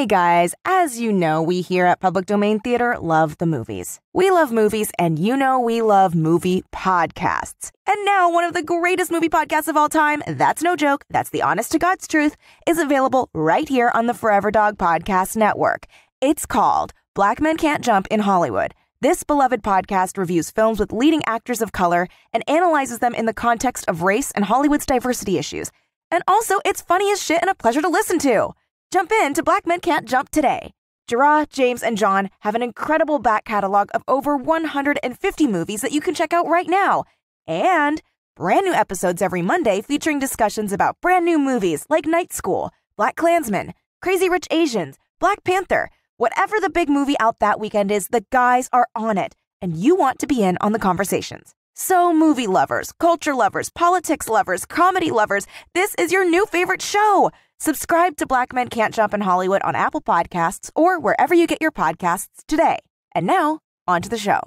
Hey guys, as you know, we here at Public Domain Theater love the movies. We love movies, and you know we love movie podcasts. And now, one of the greatest movie podcasts of all time, that's no joke, that's the honest to God's truth, is available right here on the Forever Dog Podcast Network. It's called Black Men Can't Jump in Hollywood. This beloved podcast reviews films with leading actors of color and analyzes them in the context of race and Hollywood's diversity issues. And also, it's funny as shit and a pleasure to listen to. Jump in to Black Men Can't Jump today. Gerard, James, and John have an incredible back catalog of over 150 movies that you can check out right now. And brand new episodes every Monday featuring discussions about brand new movies like Night School, BlacKkKlansman, Crazy Rich Asians, Black Panther. Whatever the big movie out that weekend is, the guys are on it, and you want to be in on the conversations. So, movie lovers, culture lovers, politics lovers, comedy lovers, this is your new favorite show. Subscribe to Black Men Can't Jump in Hollywood on Apple Podcasts or wherever you get your podcasts today. And now, on to the show.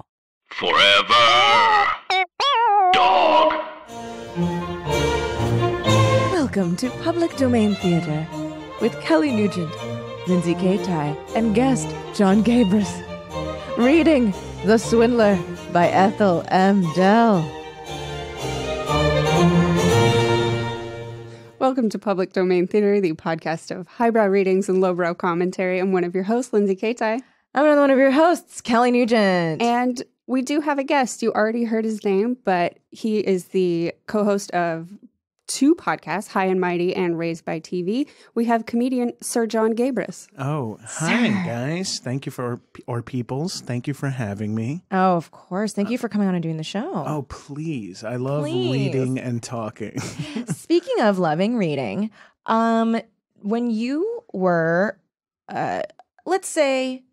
Forever. Dog. Welcome to Public Domain Theater with Kelly Nugent, Lindsay Katai, and guest Jon Gabrus. Reading The Swindler by Ethel M. Dell. Welcome to Public Domain Theater, the podcast of highbrow readings and lowbrow commentary. I'm one of your hosts, Lindsay Katai. I'm another one of your hosts, Kelly Nugent. And we do have a guest. You already heard his name, but he is the co host of two podcasts, High and Mighty and Raised by TV. We have comedian Sir Jon Gabrus. Oh, hi guys! Thank you for or peoples. Thank you for having me. oh, of course. Thank you for coming on and doing the show. Oh, please! I love Please. reading and talking. Speaking of loving reading, um, when you were, uh, let's say,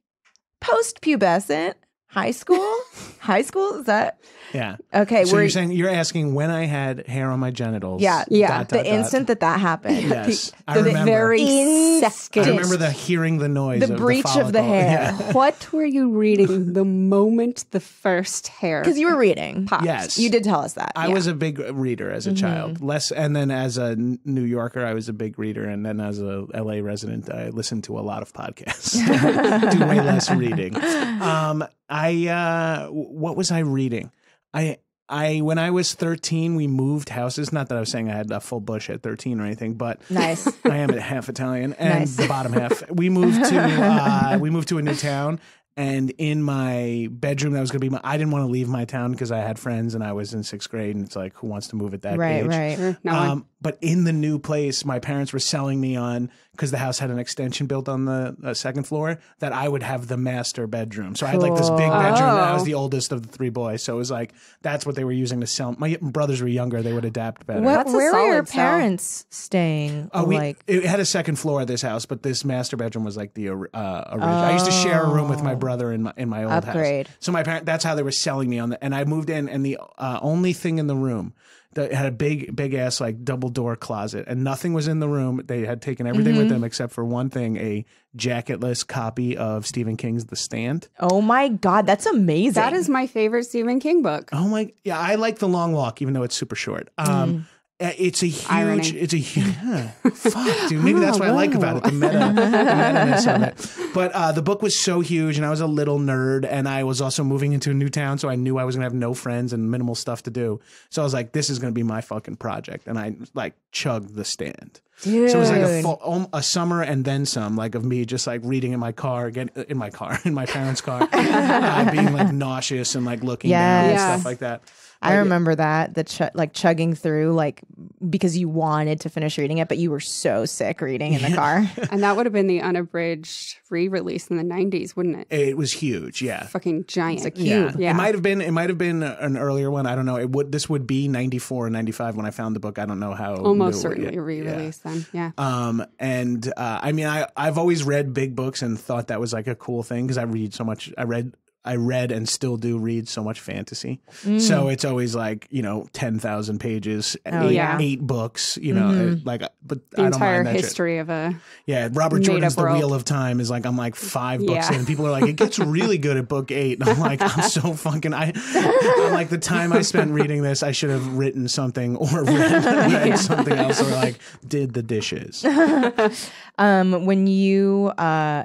post-pubescent, high school, high school is that yeah. okay? So were you're saying you're asking when I had hair on my genitals? yeah, Yeah. dot, the dot, dot. instant that that happened, Yes, I the remember. very second. I remember the hearing the noise. the of breach of the hair, Yeah. What were you reading the moment the first hair? because you were reading. popped? Yes. You did tell us that. I yeah. was a big reader as a Mm-hmm. child. Less, and then as a New Yorker, I was a big reader, and then as a LA resident, I listened to a lot of podcasts. Do way less reading. Um, I uh, what was I reading? I I when I was thirteen, we moved houses. Not that I was saying I had a full bush at thirteen or anything, but nice. I am half Italian, and Nice. the bottom half. We moved to uh, we moved to a new town, and in my bedroom that was going to be my. I didn't want to leave my town because I had friends, and I was in sixth grade, and it's like who wants to move at that right, age? right. Sure, No. Um, but in the new place, my parents were selling me on because the house had an extension built on the uh, second floor that I would have the master bedroom. So I had like this big Cool. bedroom. And I was Oh. the oldest of the three boys, so it was like that's what they were using to sell. My brothers were younger; they would adapt better. What, That's where were your solid sell. parents staying? Uh, we, like, it had a second floor at this house, but this master bedroom was like the uh, original. I used to share a room with my brother in my in my old. Upgrade. house. So my parent, that's how they were selling me on the. And I moved in, and the uh, only thing in the room that had a big big ass like double door closet, and nothing was in the room. They had taken everything Mm-hmm. with them except for one thing: a jacketless copy of Stephen King's The Stand. oh my god, that's amazing. that is my favorite Stephen King book. Oh my! Yeah, I like The Long Walk, even though it's super short. Um, Mm. Uh, It's a huge. Irony. It's a huge. fuck, dude. Maybe that's what I like about it. The meta, the meta-ness of it. But uh, the book was so huge, and I was a little nerd, and I was also moving into a new town, so I knew I was gonna have no friends and minimal stuff to do. So I was like, "This is gonna be my fucking project," and I like chugged the stand. Dude. So it was like a, full, a summer and then some, like of me just like reading in my car, get in my car, in my parents' car, uh, being like nauseous and like looking down and Yes. stuff like that. I remember that the ch- like chugging through like because you wanted to finish reading it, but you were so sick reading in the car. And that would have been the unabridged re-release in the 90s, wouldn't it? It was huge, yeah. Fucking giant. It's a Yeah. cube. Yeah. It might have been it might have been an earlier one. I don't know. It would this would be 94 or 95 when I found the book. I don't know how Almost certainly a re-release then. Yeah. yeah. Um and uh, I mean I I've always read big books and thought that was like a cool thing because I read so much I read I read and still do read so much fantasy. Mm. So it's always like, you know, 10,000 pages, Oh, eight, yeah. eight books, you know, Mhm. like, but The I don't entire mind that shit. history of a Yeah, Robert Jordan's The. Wheel of Time is like I'm like five books Yeah. in. People are like, it gets really good at book eight. And I'm like, I'm so fucking. I I'm like the time I spent reading this, I should have written something or read, read something else or like did the dishes. Um, when you uh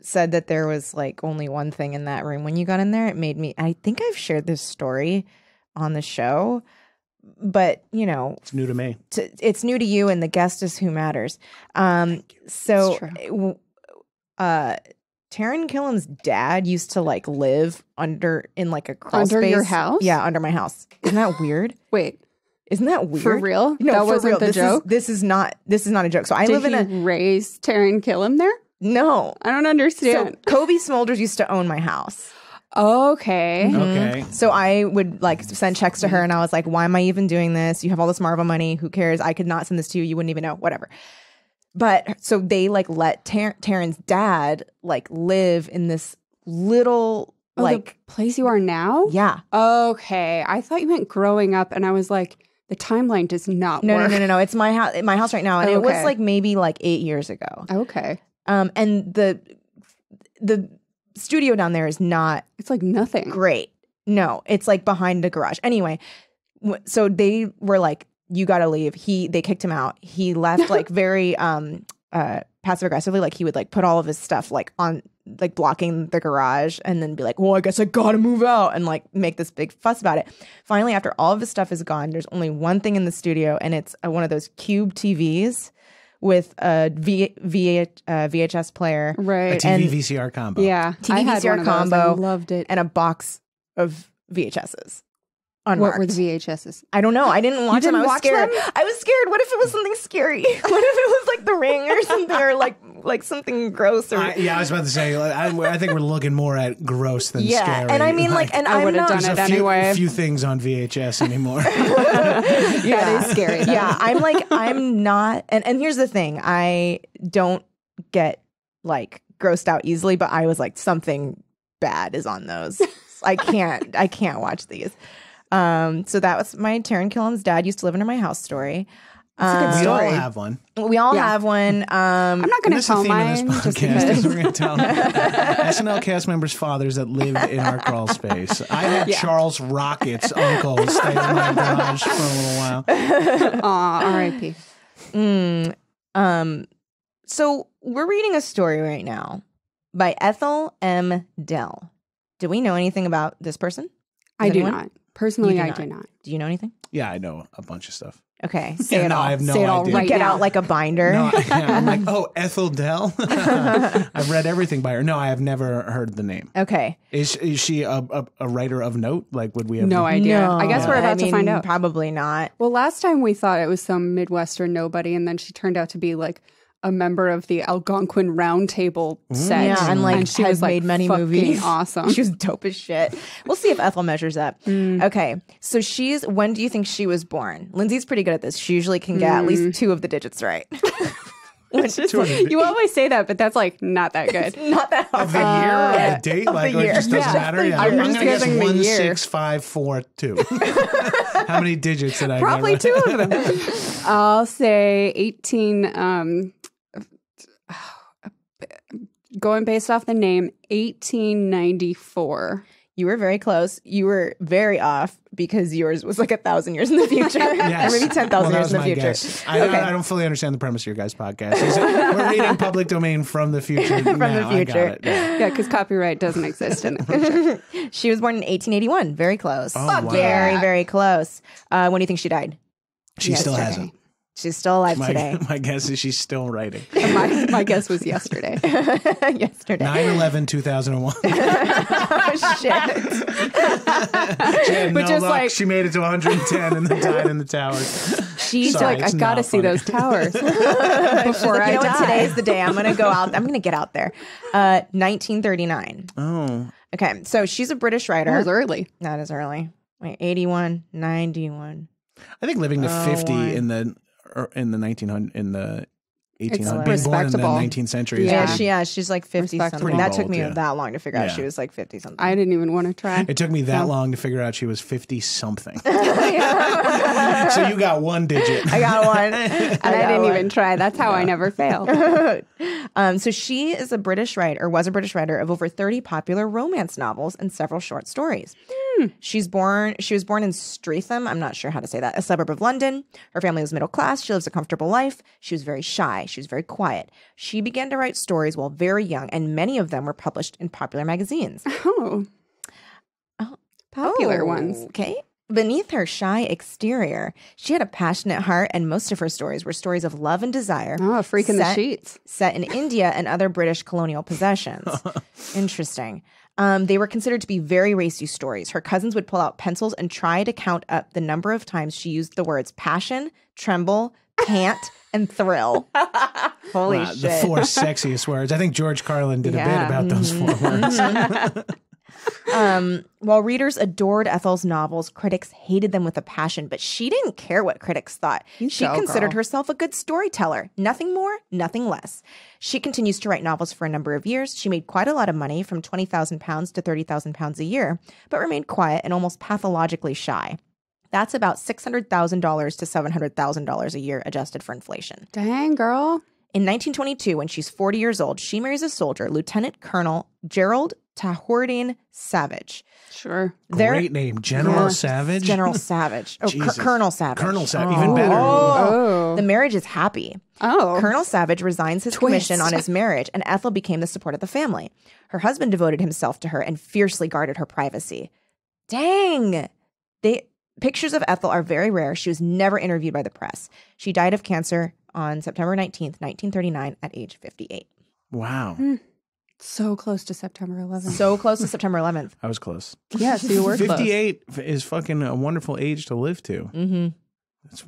said that there was like only one thing in that room when you got in there, it made me. I think I've shared this story on the show, but you know, It's new to me. t- it's new to you, and the guest is who matters. Um, so, It's true. it w- uh, Taran Killam's dad used to like live under in like a crawl Under your space. house? Yeah, under my house. Isn't that weird? wait Isn't that weird? for real. No, that for wasn't real. the this joke. Is, this is not. This is not a joke. So I Did live in he a raise Taran Killam there? no. I don't So understand. Cobie Smulders used to own my house. Okay. Mm-hmm. Okay. So I would like send checks to her and I was like, why am I even doing this? You have all this Marvel money. Who cares? I could not send this to you. You wouldn't even know. Whatever. But so they like let Tar- Taran's dad like live in this little Oh, like the place you are now? yeah. Okay. I thought you meant growing up, and I was like, the timeline does not No, no, work. no, no, no. It's my house. My house right now, and it was like maybe like eight years ago. Okay. Um, and the the studio down there is not It's like nothing. great. No, it's like behind the garage. Anyway, w- so they were like, "You got to leave." He they kicked him out. He left like very um uh passive aggressively. Like he would like put all of his stuff like on like blocking the garage, and then be like, "Well, I guess I gotta move out," and like make this big fuss about it. Finally, after all of his stuff is gone, there's only one thing in the studio, and it's uh, one of those cube TVs with a v- v- uh, VHS player A Right. TV And- VCR combo. yeah. TV I VCR one of those. I combo loved it. and a box of VHSs. What were the VHSs? I don't know. I didn't watch them. didn't I was watch scared. them? I was scared. What if it was something scary? what if it was like The Ring or something, or like like something gross? Or I, yeah, I was about to say. I, I think we're looking more at gross than yeah. scary. And I mean, like, and I I'm would've not. done it a few, anyway. few things on VHS anymore. That is scary. though. yeah, I'm like, I'm not. And and here's the thing: I don't get like grossed out easily, but I was like, something bad is on those. I can't. I can't watch these. Um, so that was my Taran Killam's dad used to live under my house story. a good we all have one. We all Yeah. have one. Um, I'm not going to that's the tell theme of mine this podcast. is. We're going to tell SNL cast members' fathers that lived in our crawl space. I had Yeah. Charles Rocket's uncle stay in my garage for a little while. Aw, R.I.P. Mm, um, so we're reading a story right now by Ethel M. Dell. Do we know anything about this person? I Does do anyone? not. Personally, do I not. do not. Do you know anything? Yeah, I know a bunch of stuff. Okay. Say Yeah, it no, all. I have no Say it all idea. right Get now. out like a binder. No, yeah, I'm like, oh, Ethel Dell. I've read everything by her. No, I have never heard the name. okay. Is is she a, a, a writer of note? Like, would we have No idea. I guess No. we're about I to find out. Probably not. Well, last time we thought it was some Midwestern nobody, and then she turned out to be like a member of the Algonquin Round Table set. Yeah, and like she has was like many fucking movies. Awesome. She was dope as shit. We'll see if Ethel measures up. Mm. Okay, so she's. When do you think she was born? Lindsay's pretty good at this. She usually can get at Mm. least two of the digits right. Which is you always say that, but that's like not that good. not that hard. of the year, Uh, of the date, of like the or it just doesn't Yeah. matter. Yeah, I'm I'm, just gonna guess guessing the year. six five four two. How many digits did I Probably get? right? two of them. I'll say 18. Um, going based off the name, 1894. You were very close. You were very off because yours was like a thousand years in the future, or maybe ten thousand Well, years in the future. guess. I, Okay. I, I don't fully understand the premise of your guys' podcast. Is it, we're reading public domain from the future. From the now. I got future. it. Yeah. Yeah, because copyright doesn't exist in the future. She was born in 1881. Very close. Oh, wow. Very, very close. Uh, when do you think she died? She still Yesterday. hasn't. She's still alive My, today. my guess is she's still writing. my, my guess was yesterday. Yesterday. 9 11 2001. oh, shit. She had But no just luck. like- she made it to 110 and then died in the towers. She's Sorry, like, like, it's I gotta not see funny. those towers before like, I you know what? die. Today's the day. I'm going to go out. I'm going to get out there. Uh, 1939. Oh. Okay. So she's a British That writer. was early. Not as early. Wait, 81, 91. I think living to Oh, 50 why? in the in the 1900 in the 1800s. Being born in the respectable. 19th century. Yeah, Yeah. she yeah, she's like fifty something. Respectable. That took me bold, that long to figure out Yeah. she was like fifty something. I didn't even want to try. It took me that No. long to figure out she was 50 something. so you got one digit. I got one. and I, didn't even try. That's how I never fail. um, so she is a British writer, or was a British writer of over 30 popular romance novels and several short stories. She's born. She was born in Streatham. I'm not sure how to say that. A suburb of London. Her family was middle class. She lives a comfortable life. She was very shy. She was very quiet. She began to write stories while very young, and many of them were published in popular magazines. Oh. oh, popular Oh, ones. Okay. Beneath her shy exterior, she had a passionate heart, and most of her stories were stories of love and desire. Oh, a freak in the sheets. set in India and other British colonial possessions. Interesting. Um, they were considered to be very racy stories. Her cousins would pull out pencils and try to count up the number of times she used the words passion, tremble, pant, and thrill. Holy Wow, shit. the four sexiest words. I think George Carlin did a bit about those four words. Um, while readers adored Ethel's novels, critics hated them with a passion, but she didn't care what critics thought. You she go, considered girl. herself a good storyteller. Nothing more, nothing less. She continues to write novels for a number of years. She made quite a lot of money, from £20,000 to £30,000 a year, but remained quiet and almost pathologically shy. That's about $600,000 to $700,000 a year adjusted for inflation. Dang, girl. In 1922, when she's 40 years old, she marries a soldier, Lieutenant Colonel Gerald Tahourdin Savage. Sure. They're- Great name, General Yeah. Savage. General Savage. Oh, Cur- Colonel Savage. Colonel Savage, even oh. better. Oh. The marriage is happy. Oh. Colonel Savage resigns his Twist. commission on his marriage, and Ethel became the support of the family. Her husband devoted himself to her and fiercely guarded her privacy. Dang! They pictures of Ethel are very rare. She was never interviewed by the press. She died of cancer on September 19th, 1939, at age 58. Wow, hmm. So close to September 11th. So close to September 11th. I was close. yeah, so you were close. 58 is fucking a wonderful age to live to. Mm-hmm. That's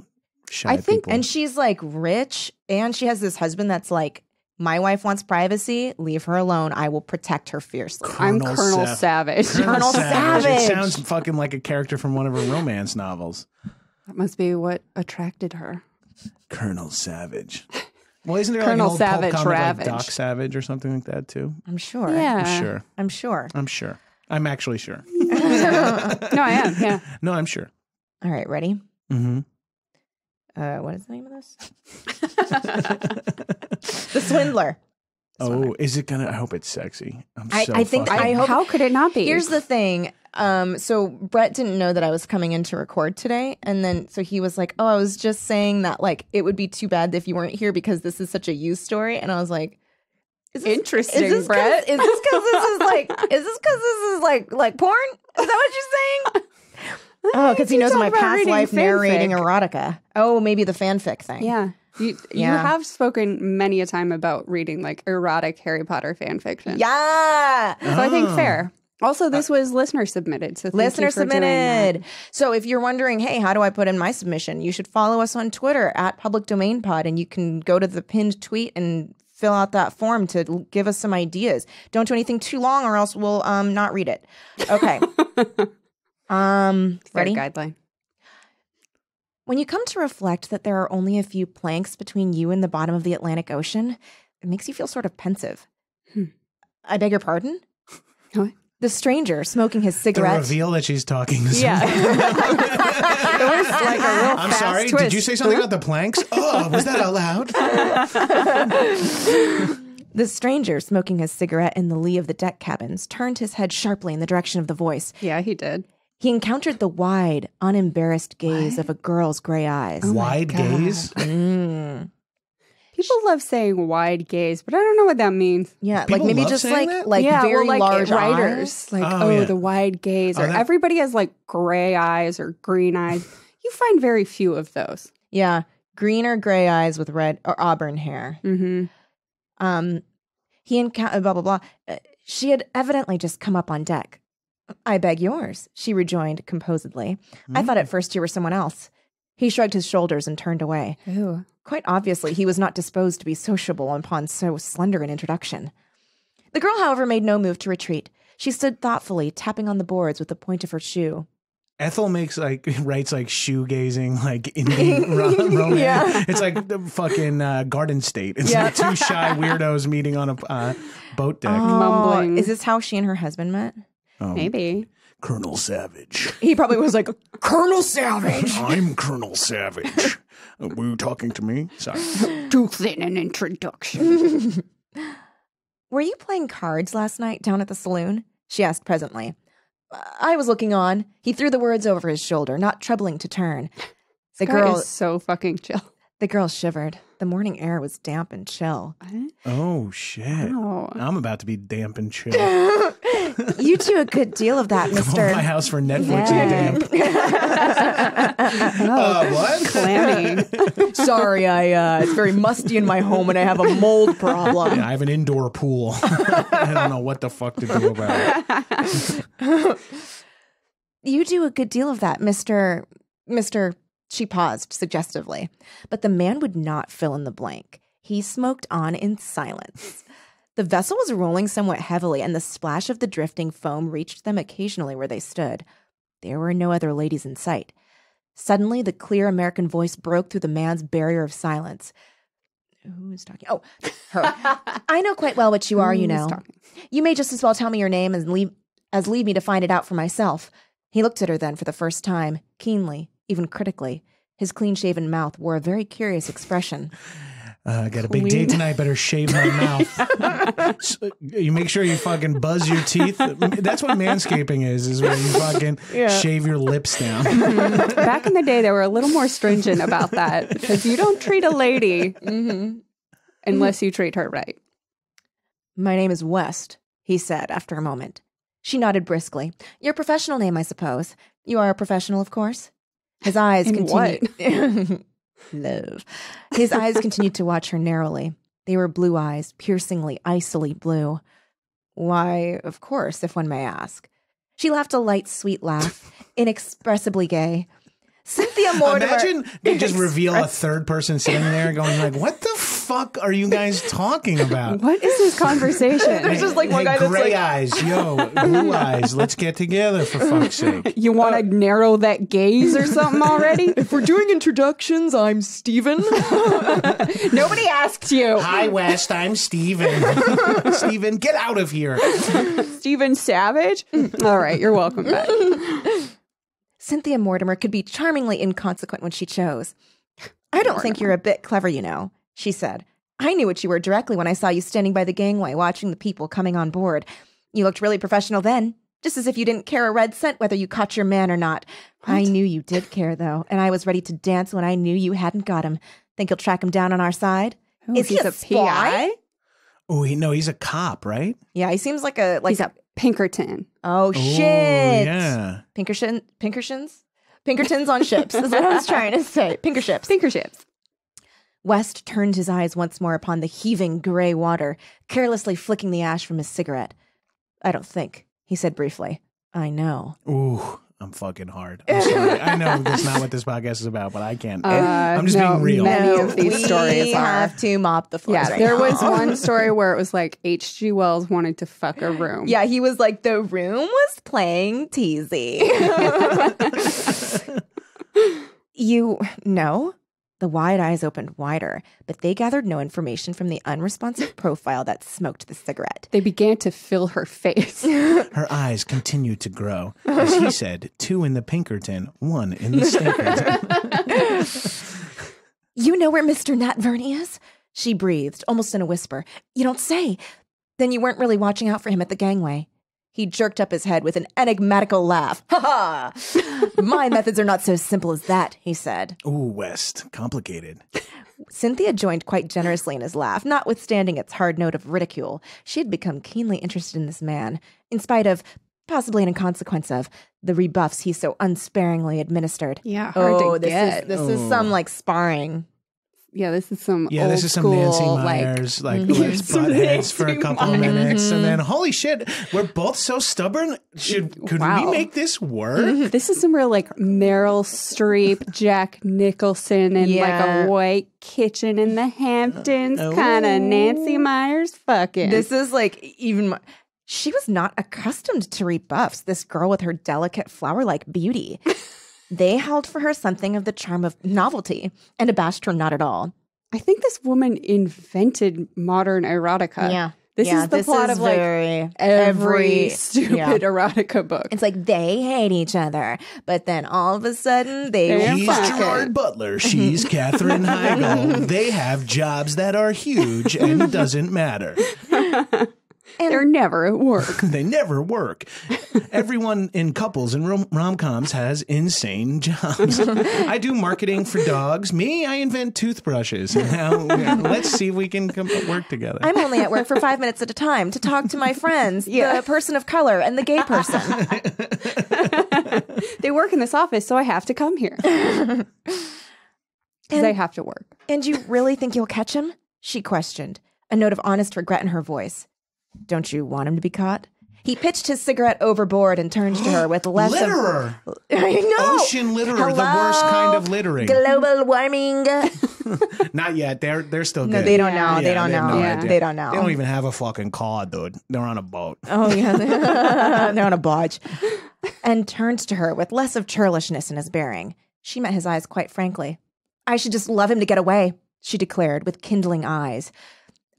shy I think- people. And she's like rich, and she has this husband that's like, my wife wants privacy. Leave her alone. I will protect her fiercely. I'm Colonel Colonel Sav- Savage. Colonel It Savage. sounds fucking like a character from one of her romance novels. That must be what attracted her. Colonel Savage. Well, isn't there Colonel like an old pulp Savage comic like Doc Savage or something like that too? I'm sure. Yeah. I'm sure. I'm sure. I'm sure. I'm actually sure. No, I am. Yeah. No, I'm sure. All right, ready? Mm-hmm. Uh, what is the name of this? the Swindler. This one. Oh, is it gonna? I hope it's sexy. I'm I- so I think fucking- I hope- How could it not be? Here's the thing. Um, so Brett didn't know that I was coming in to record today, and then so he was like, "Oh, I was just saying that like it would be too bad if you weren't here because this is such a you story," and I was like. Is this, Interesting, is this 'cause- Brett. Is this because this is like? Is this because this is like like porn? Is that what you're saying? Oh, because he knows my past reading life narrating erotica. Oh, maybe the fanfic thing. Yeah. You, you have spoken many a time about reading like erotic Harry Potter fan fiction. Yeah. So I think Oh. fair. Also, this was listener submitted. So Listener you for doing that. submitted. So if you're wondering, hey, how do I put in my submission? You should follow us on Twitter at Public Domain Pod, and you can go to the pinned tweet and fill out that form to give us some ideas. Don't do anything too long, or else we'll um not read it. Okay. um, Fair ready? guideline. When you come to reflect that there are only a few planks between you and the bottom of the Atlantic Ocean, it makes you feel sort of pensive. Hmm. I beg your pardon? What? The stranger smoking his cigarette. the cigarette. reveal that she's talking. To Yeah. it was like a real I'm fast sorry. twist. Did you say something about the planks? Oh, was that allowed? The stranger, smoking his cigarette in the lee of the deck cabins, turned his head sharply in the direction of the voice. Yeah, he did. He encountered the wide, unembarrassed gaze of a girl's gray eyes. Wide gaze. Mm. People love saying wide gaze, but I don't know what that means. Yeah, People like maybe just like that? like yeah, very well, like large writers, eyes. like Oh, oh, yeah. the wide gaze, Oh, or that- everybody has like gray eyes or green eyes. You find very few of those. Yeah, green or gray eyes with red or auburn hair. Mm-hmm. Um, he encountered blah blah blah. Uh, she had evidently just come up on deck. I beg yours, she rejoined composedly. I thought at first you were someone else. He shrugged his shoulders and turned away. Ew. Quite obviously, he was not disposed to be sociable upon so slender an introduction. The girl, however, made no move to retreat. She stood thoughtfully, tapping on the boards with the point of her shoe. Ethel makes like writes like shoegazing like indie ro- romance. Yeah. It's like the fucking uh, Garden State. It's Yeah. like two shy weirdos meeting on a uh, boat deck. Mumbling. Oh, Is this how she and her husband met? Oh, Maybe. Colonel Savage. He probably was like Colonel Savage. I'm Colonel Savage. Uh, Were you talking to me? Sorry. Too thin an introduction. Were you playing cards last night down at the saloon? She asked presently. I was looking on. He threw the words over his shoulder, not troubling to turn. The Guy girl is so fucking chill. The girl shivered. The morning air was damp and chill. Oh shit. Oh. I'm about to be damp and chill. you do a good deal of that, Come over my Mister. house for Netflix and damp. Oh, Uh, what? clammy. Sorry, I uh, it's very musty in my home and I have a mold problem. Yeah, I have an indoor pool. I don't know what the fuck to do about it. You do a good deal of that, Mister Mister. She paused suggestively, but the man would not fill in the blank. He smoked on in silence. The vessel was rolling somewhat heavily, and the splash of the drifting foam reached them occasionally where they stood. There were no other ladies in sight. Suddenly, the clear American voice broke through the man's barrier of silence. Who is talking? Oh, her. I know quite well what you are, you know. talking? You may just as well tell me your name and leave as leave me to find it out for myself. He looked at her then for the first time, keenly, even critically. His clean shaven mouth wore a very curious expression. Uh, I got a big Clean. day tonight. Better shave my mouth. So, you make sure you fucking buzz your teeth. That's what manscaping is. Is when you fucking shave your lips down. Back in the day, they were a little more stringent about that because you don't treat a lady unless you treat her right. My name is West, he said after a moment. She nodded briskly. Your professional name, I suppose. You are a professional, of course. His eyes In continued. Love. His eyes continued to watch her narrowly. They were blue eyes, piercingly, icily blue. Why, of course, if one may ask. She laughed a light, sweet laugh, inexpressibly gay. Cynthia Mortimer. Imagine they just reveal a third person sitting there going like, "What the fuck are you guys talking about?" What is this conversation? There's just like one hey, guy that's gray like, eyes, yo, blue eyes. Let's get together for fuck's sake. you want to uh, narrow that gaze or something already? if we're doing introductions, I'm Steven. Nobody asked you. Hi, West. I'm Steven. Steven, get out of here. Steven Savage? All right, you're welcome back. Cynthia Mortimer could be charmingly inconsequent when she chose. I don't think you're a bit clever, you know, she said. I knew what you were directly when I saw you standing by the gangway watching the people coming on board. You looked really professional then, just as if you didn't care a red cent whether you caught your man or not. I knew you did care, though, and I was ready to dance when I knew you hadn't got him. Think you'll track him down on our side? Ooh, Is he he's a spy? Oh, he, no, he's a cop, right? Yeah, he seems like a like He's a Pinkerton. oh Oh, shit. yeah. Pinkerton Pinkertons? Pinkertons on ships. Is what I was trying to say. Pinker ships. Pinkerships. West turned his eyes once more upon the heaving gray water, carelessly flicking the ash from his cigarette. I don't think, he said briefly. I know. Ooh, I'm fucking hard. I'm sorry. I know that's not what this podcast is about, but I can't. Uh, I'm just no, being real. Many of these we stories are. have to mop the floor. Yeah, right there now. was one story where it was like H.G. Wells wanted to fuck a room. Yeah, he was like, the room was playing teasy. you know? The wide eyes opened wider, but they gathered no information from the unresponsive profile that smoked the cigarette. They began to fill her face. Her eyes continued to grow. As he said, two in the Pinkerton, one in the Stinkerton. You know where Mr. Nat Verney is? She breathed, almost in a whisper. You don't say. Then you weren't really watching out for him at the gangway. He jerked up his head with an enigmatical laugh. Ha ha! My methods are not so simple as that, he said. Ooh, West, complicated. Cynthia joined quite generously in his laugh, notwithstanding its hard note of ridicule. She had become keenly interested in this man, in spite of, possibly in consequence of, the rebuffs he so unsparingly administered. yeah, hard oh, to this get. is this is some like sparring. Yeah, this is some Yeah, old this is some school, Nancy like Meyers, like, Mhm. let's Some butt heads for a couple Meyers. minutes, and then holy shit, we're both so stubborn. Should could Wow. we make this work? This is some real like Meryl Streep, Jack Nicholson, and Yeah. like a white kitchen in the Hamptons, kind Oh. of Nancy Meyers fucking. This is like even. mo- She was not accustomed to rebuffs, this girl with her delicate flower like beauty. they held for her something of the charm of novelty and abashed her not at all. I think this woman invented modern erotica. Yeah. This Yeah, is the this plot is of like very- every, every- stupid yeah. erotica book. It's like they hate each other, but then all of a sudden they They're He's fucking. Gerard Butler. She's Katherine Heigl. They have jobs that are huge and it doesn't matter. They're never at work. They never work. Everyone in couples and rom- rom-coms has insane jobs. I do marketing for dogs. Me, I invent toothbrushes. Now, let's see if we can come work together. I'm only at work for five minutes at a time to talk to my friends, the person of color and the gay person. they work in this office, so I have to come here. Because I have to work. and you really think you'll catch him? She questioned, a note of honest regret in her voice. Don't you want him to be caught? He pitched his cigarette overboard and turned to her with less Litterer. of I know. Ocean litterer, the worst kind of littering. Global warming. Not yet. They're they're still No, good. they don't know. Yeah, they don't have know. no Yeah. They don't know. They don't even have a fucking car, dude. They're on a boat. Oh yeah, they're on a bodge. And turns to her with less of churlishness in his bearing. She met his eyes quite frankly. I should just love him to get away, she declared with kindling eyes.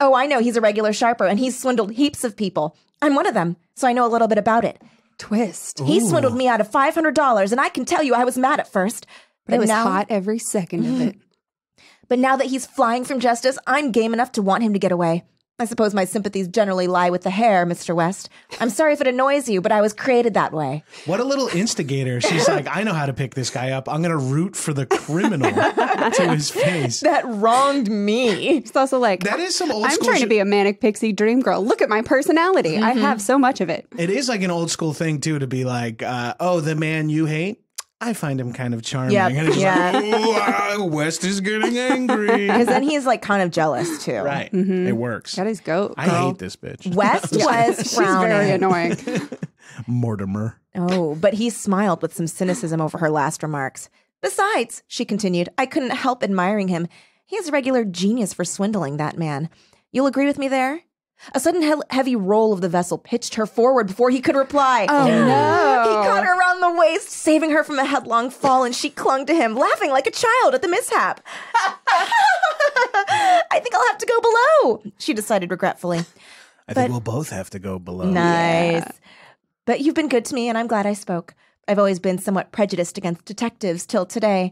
Oh, I know he's a regular sharper and he's swindled heaps of people. I'm one of them, so I know a little bit about it. Twist. He swindled me out of five hundred dollars, and I can tell you I was mad at first. But it was now, hot every second of it. But now that he's flying from justice, I'm game enough to want him to get away. I suppose my sympathies generally lie with the hair, Mr. West. I'm sorry if it annoys you, but I was created that way. What a little instigator. She's like, I know how to pick this guy up. I'm going to root for the criminal to his face. That wronged me. It's also like, That is some old I'm school trying to be a manic pixie dream girl. Look at my personality. I have so much of it. It is like an old school thing, too, to be like, uh, oh, the man you hate? I find him kind of charming. Yep, And it's yeah. like, "Ooh, West is getting angry. Because then he's like kind of jealous too. right. Mm-hmm. It works. That is goat. I girl. hate this bitch. West was She's frowning. very annoying. Mortimer. Oh, but he smiled with some cynicism over her last remarks. Besides, she continued, I couldn't help admiring him. He has a regular genius for swindling, that man. You'll agree with me there? A sudden he- heavy roll of the vessel pitched her forward before he could reply. Oh, no. He caught her around the waist, saving her from a headlong fall, and she clung to him, laughing like a child at the mishap. I think I'll have to go below, she decided regretfully. I But- think we'll both have to go below. Nice. But you've been good to me, and I'm glad I spoke. I've always been somewhat prejudiced against detectives till today.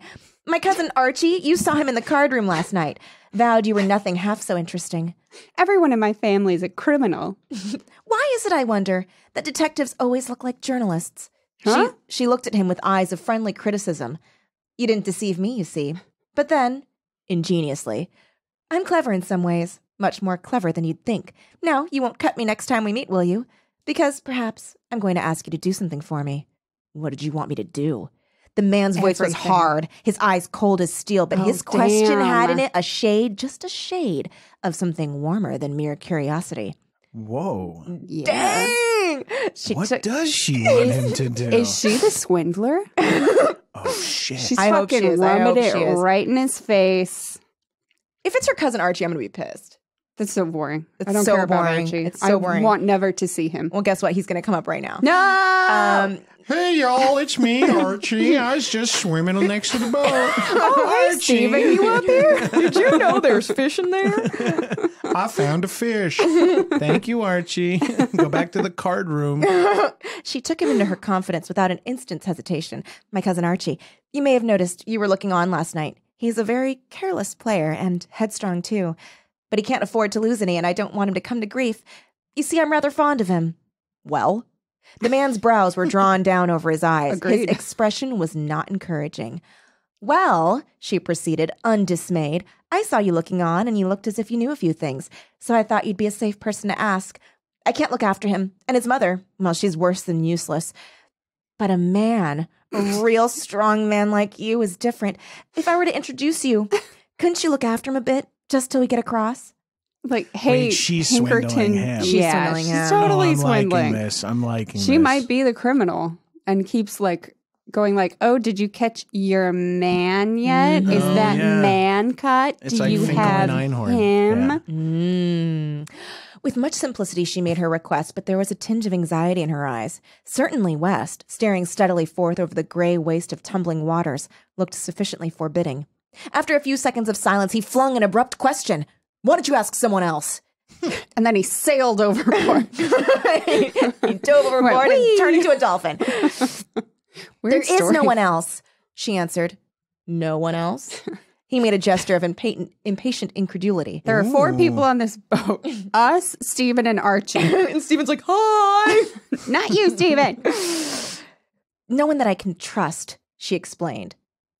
My cousin Archie, you saw him in the card room last night. Vowed you were nothing half so interesting. Everyone in my family is a criminal. Why is it, I wonder, that detectives always look like journalists? Huh? She, she looked at him with eyes of friendly criticism. You didn't deceive me, you see. But then, ingeniously, I'm clever in some ways, much more clever than you'd think. Now, you won't cut me next time we meet, will you? Because perhaps I'm going to ask you to do something for me. What did you want me to do? The man's voice was hard, his eyes cold as steel, but Oh, his question had in it a shade, just a shade, of something warmer than mere curiosity. Whoa. Yeah. Dang! She What took- does she want him to do? Is she the swindler? oh, shit. She's I hope she fucking is. I hope rubbing it she is. right in his face. If it's her cousin Archie, I'm gonna be pissed. That's so boring. It's I don't so care about boring. Archie. It's so I boring. want never to see him. Well, guess what? He's gonna come up right now. No. Um, Hey, y'all, it's me, Archie. I was just swimming next to the boat. oh, hey, Steven, you up here? Did you know there's fish in there? I found a fish. Thank you, Archie. Go back to the card room. She took him into her confidence without an instant's hesitation. My cousin Archie, you may have noticed you were looking on last night. He's a very careless player and headstrong too. But he can't afford to lose any, and I don't want him to come to grief. You see, I'm rather fond of him. Well, the man's brows were drawn down over his eyes. Agreed. His expression was not encouraging. Well, she proceeded, undismayed, I saw you looking on, and you looked as if you knew a few things, so I thought you'd be a safe person to ask. I can't look after him. And his mother, well, she's worse than useless. But a man, a real strong man like you, is different. If I were to introduce you, couldn't you look after him a bit, just till we get across? like, hey, Wait, she's Pinkerton. swindling him. She's yeah, swindling she's him. totally oh, I'm swindling. liking this. I'm liking She this. might be the criminal and keeps like going like, "Oh, did you catch your man yet? Is Oh, that yeah. man cut? It's Do like you Finkel have him?" Yeah. Mm. With much simplicity, she made her request, but there was a tinge of anxiety in her eyes. Certainly, West, staring steadily forth over the gray waste of tumbling waters, looked sufficiently forbidding. After a few seconds of silence, he flung an abrupt question Why don't you ask someone else? And then he sailed overboard. he dove overboard and turned into a dolphin. Weird There is story. no one else, she answered. No one else? He made a gesture of impatient, impatient incredulity. There are four people on this boat us, Stephen, and Archie. and Stephen's like, Hi! Not you, Stephen. no one that I can trust, she explained.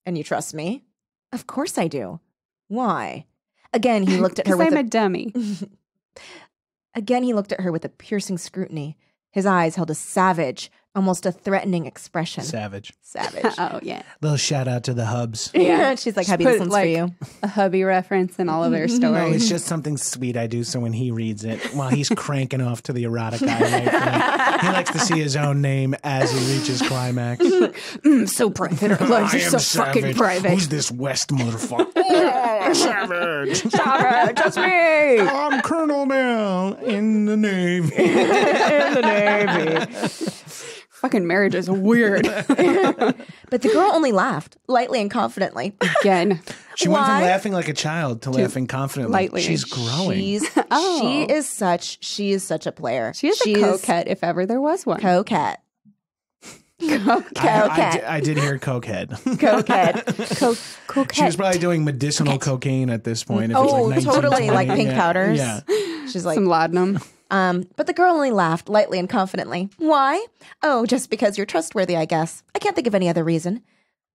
And you trust me? Of course I do. Why? Again, he looked at her with I'm a, a dummy. Again, he looked at her with a piercing scrutiny. His eyes held a savage, almost a threatening expression. Savage. Savage. Oh, yeah. Little shout out to the hubs. yeah. She's like, Happy, put, this one's like, for you. A hubby reference in all of their No, stories. it's just something sweet I do. So when he reads it, while he's cranking off to the erotica, I write for him, he likes to see his own name as he reaches climax. Mm, so private. Our lives I are am so fucking private. Who's this West motherfucker? oh, savage. Savage, that's me! I'm Colonel now in the Navy. In the Navy. Fucking marriage is weird. But the girl only laughed, lightly and confidently. Again. She went from Why? laughing like a child to laughing confidently. lightly. She's growing. She's Oh. she is such she is such a player. She is a coquette if ever there was one. Coquette. I, I, Coquette. did, I did hear cokehead. Coquette. Co- She was probably doing medicinal cocaine at this point. If Oh, it's like oh, totally, 1920. like pink yeah. powders. Yeah. She's like Some laudanum. Um, but the girl only laughed lightly and confidently. Why? Oh, just because you're trustworthy, I guess. I can't think of any other reason.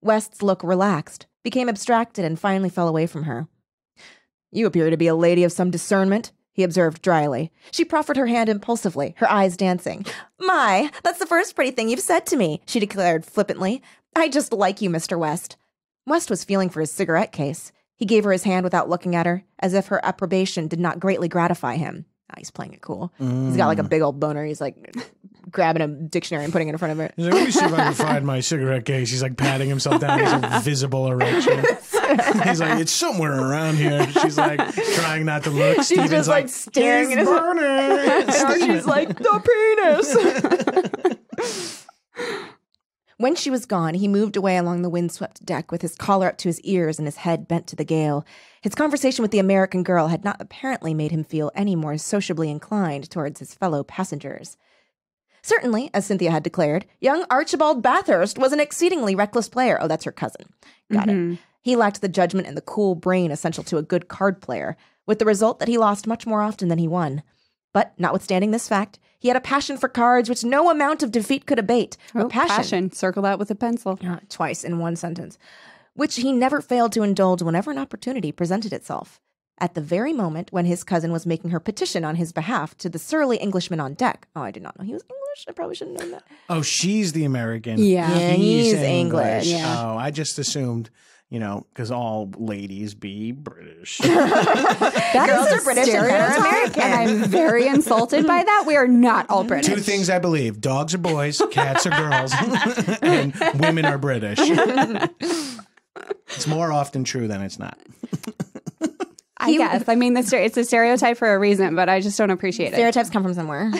West's look relaxed, became abstracted, and finally fell away from her. You appear to be a lady of some discernment, he observed dryly. She proffered her hand impulsively, her eyes dancing. My, that's the first pretty thing you've said to me, she declared flippantly. I just like you, Mr. West. West was feeling for his cigarette case. He gave her his hand without looking at her, as if her approbation did not greatly gratify him. Ah, he's playing it cool. He's got like a big old boner. He's like grabbing a dictionary and putting it in front of her. He's like, let me see if I can find my cigarette case. He's like patting himself down. He's a visible erection. He's like, it's somewhere around here. She's like trying not to look. She's Steven's just like staring at his burning. And Archie's like, the penis. When she was gone, he moved away along the windswept deck with his collar up to his ears and his head bent to the gale. His conversation with the American girl had not apparently made him feel any more sociably inclined towards his fellow passengers. Certainly, as Cynthia had declared, young Archibald Bathurst was an exceedingly reckless player. Oh, that's her cousin. Got it. Mm-hmm. He lacked the judgment and the cool brain essential to a good card player, with the result that he lost much more often than he won. But notwithstanding this fact, he had a passion for cards which no amount of defeat could abate. A Oh, passion. Circle that with a pencil. Uh, twice in one sentence, which he never failed to indulge whenever an opportunity presented itself. At the very moment when his cousin was making her petition on his behalf to the surly Englishman on deck. Oh, I did not know he was English. I probably shouldn't have known that. Oh, she's the American. Yeah. Yeah, he's English. Yeah. Oh, I just assumed, you know, because all ladies be British. That Girls is are British and men are American. And I'm very insulted by that. We are not all British. Two things I believe: dogs are boys, cats are girls, and women are British. it's more often true than it's not. I guess. I mean, the it's a stereotype for a reason, but I just don't appreciate it. Stereotypes come from somewhere.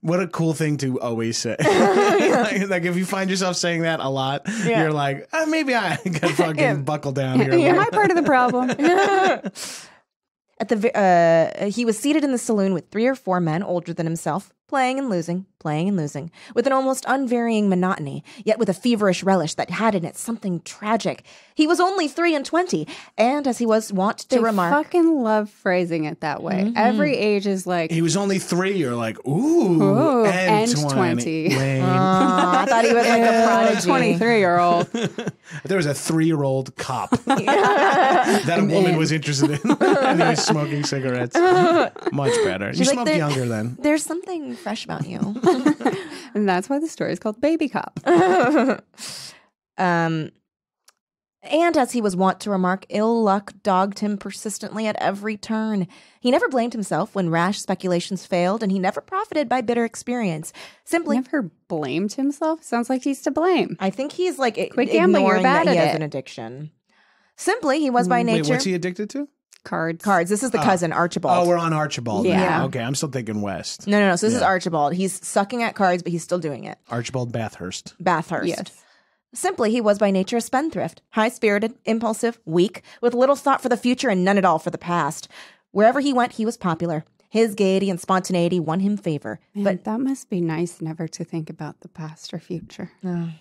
What a cool thing to always say. like, like, if you find yourself saying that a lot, Yeah. you're like, "Uh, maybe I could fucking Yeah. buckle down here. Am I part of the problem? At the uh, he was seated in the saloon with three or four men older than himself, playing and losing, playing and losing, with an almost unvarying monotony, yet with a feverish relish that had in it something tragic. He was only three and twenty, and as he was wont to They remark, fucking love phrasing it that way. Mm-hmm. Every age is like, He was only three. You're like, ooh, Ooh, and, and 20. 20. Lame. "Aw, I thought he was like a prodigy. 23 year old. there was a three-year-old cop that a woman was interested in, and he was smoking cigarettes. Much better. you She's like, smoked younger then. There's something fresh about you. And that's why the story is called Baby Cop. Um, and as he was wont to remark, ill luck dogged him persistently at every turn. He never blamed himself when rash speculations failed, and he never profited by bitter experience. Simply, Never blamed himself. Sounds like he's to blame. I think he's like Quit gambling, you're ignoring bad that he at has it. an addiction. Simply, he was by Wait, nature. what's he addicted to? Cards. Cards. This is the oh. cousin Archibald. Oh, we're on Archibald. Yeah. now. Okay, I'm still thinking West. no, no, no. So this is Archibald. He's sucking at cards, but he's still doing it. Archibald Bathurst. Bathurst. Yes. Simply, he was by nature a spendthrift, high spirited, impulsive, weak, with little thought for the future and none at all for the past. Wherever he went, he was popular. His gaiety and spontaneity won him favor. Man, But that must be nice never to think about the past or future.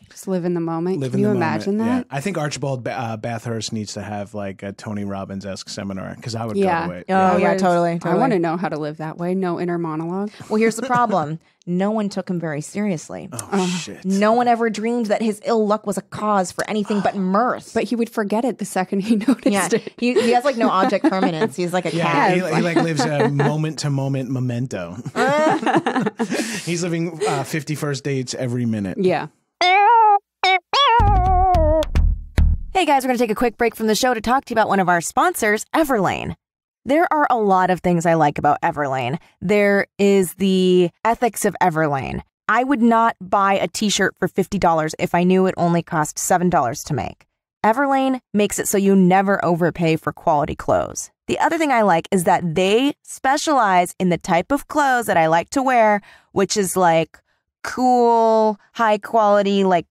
Just live in the moment. Live Can in you the imagine moment. that? Yeah. I think Archibald Ba- uh, Bathurst needs to have like a Tony Robbins esque seminar because I would Yeah. go to it. Oh, I yeah, was- totally, I want to know how to live that way. No inner monologue. well, here's the problem no one took him very seriously. Oh, shit. No one ever dreamed that his ill luck was a cause for anything but mirth. But he would forget it the second he noticed yeah, it. he, he has like no object permanence. He's like a Yeah, cat. he, he like lives a moment to moment memento. He's living uh, 50 first dates every minute. Yeah. Hey guys, we're going to take a quick break from the show to talk to you about one of our sponsors, Everlane. There are a lot of things I like about Everlane. There is the ethics of Everlane. I would not buy a t shirt for $50 if I knew it only cost $7 to make. Everlane makes it so you never overpay for quality clothes. The other thing I like is that they specialize in the type of clothes that I like to wear, which is like cool, high quality, like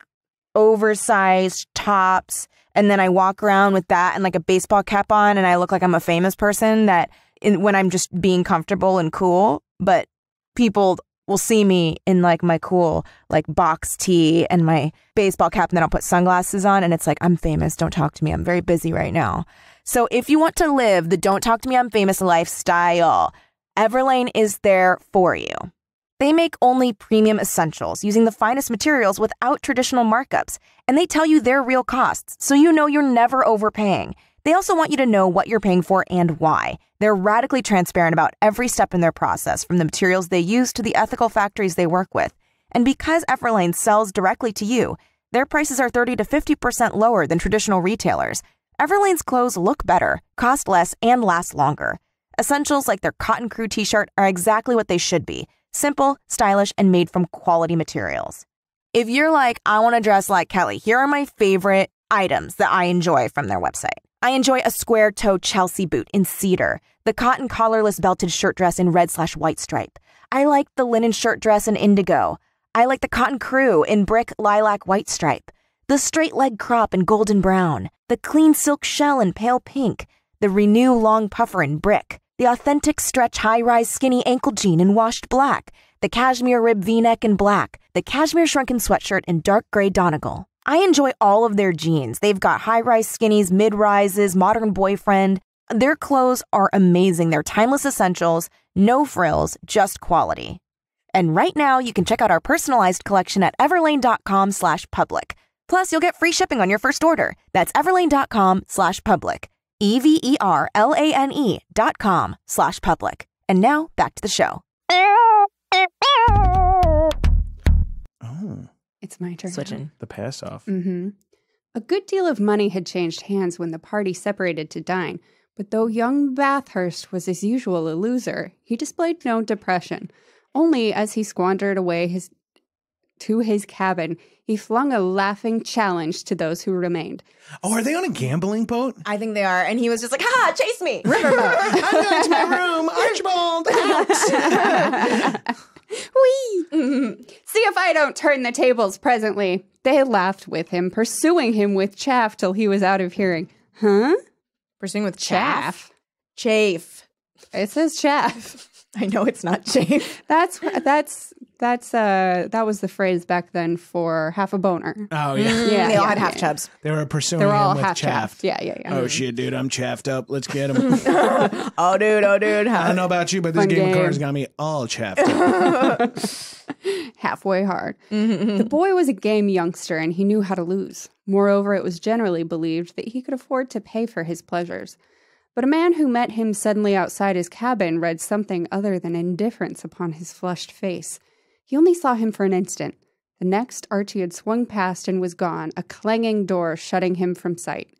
oversized tops and then I walk around with that and like a baseball cap on and I look like I'm a famous person that in, when I'm just being comfortable and cool, but people will see me in like my cool like box tee and my baseball cap and then I'll put sunglasses on and it's like I'm famous, don't talk to me. I'm very busy right now. So if you want to live the don't talk to me, I'm famous lifestyle, Everlane is there for you. They make only premium essentials using the finest materials without traditional markups, and they tell you their real costs, so you know you're never overpaying. They also want you to know what you're paying for and why. They're radically transparent about every step in their process, from the materials they use to the ethical factories they work with. And because Everlane sells directly to you, their prices are 30 to 50% lower than traditional retailers. Everlane's clothes look better, cost less, and last longer. Essentials like their Cotton Crew t shirt are exactly what they should be simple, stylish, and made from quality materials. If you're like, I want to dress like Kelly, here are my favorite items that I enjoy from their website. I enjoy a square toe Chelsea boot in cedar, the cotton collarless belted shirt dress in red slash white stripe. I like the linen shirt dress in indigo. I like the cotton crew in brick lilac white stripe, the straight leg crop in golden brown, the clean silk shell in pale pink, the renew long puffer in brick, the authentic stretch high rise skinny ankle jean in washed black, the cashmere rib v neck in black, the cashmere shrunken sweatshirt in dark gray Donegal. I enjoy all of their jeans. They've got high rise skinnies, mid rises, modern boyfriend. Their clothes are amazing. They're timeless essentials, no frills, just quality. And right now, you can check out our personalized collection at everlane.com slash public. Plus, you'll get free shipping on your first order. That's everlane.com slash public. E E-V-E-R-L-A-N-E E dot com slash public. And now, back to the show. Oh, It's my turn. Switching. the pass off. Mm-hmm. A good deal of money had changed hands when the party separated to dine, but though young Bathurst was as usual a loser, he displayed no depression. Only as he squandered away his to his cabin, he flung a laughing challenge to those who remained. Oh, are they on a gambling boat? I think they are. And he was just like, ha, chase me. Riverboat. I'm going to my room. Archibald, out. Whee! Mm-hmm. See if I don't turn the tables presently. They laughed with him, pursuing him with chaff till he was out of hearing. Huh? Pursuing with chaff. Chaff. Chafe. It says chaff. I know it's not chafe. That's that's that's uh that was the phrase back then for half a boner. Oh, yeah. Yeah, they all yeah, had half yeah. chubs. They were pursuing They were all him half chaff. chaffed. Yeah, yeah, yeah. Oh, shit, dude. I'm chaffed up. Let's get him. Oh, dude. Oh, dude. I don't know about you, but this Fun game, of cards got me all chaffed up. halfway hard. The boy was a game youngster and he knew how to lose. Moreover, it was generally believed that he could afford to pay for his pleasures. But a man who met him suddenly outside his cabin read something other than indifference upon his flushed face. He only saw him for an instant. The next, Archie had swung past and was gone, a clanging door shutting him from sight.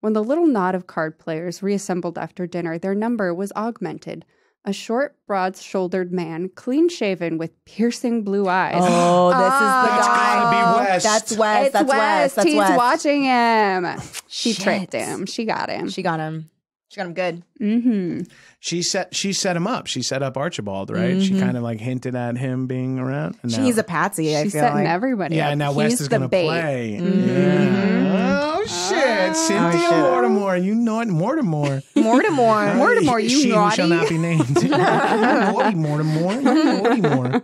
When the little knot of card players reassembled after dinner, their number was augmented. A short, broad shouldered man, clean shaven with piercing blue eyes. Oh, this is the ah, That's guy. gotta be West. That's West. it's that's West. West. That's He's West. watching him. She Shit. tricked him. She got him. She got him. She got him good. Mm-hmm. She set she set him up. She set up Archibald, right? She kind of like hinted at him being around. And now- She's a patsy. I She's feel setting like. everybody yeah. up. Now He's West is the going to bait. play. Yeah. Oh shit, Cynthia shit. Mortimer. You know it, Mortimer. Mortimer. Mortimer, you she who naughty. shall not be named. naughty Mortimer. Naughty Mortimer.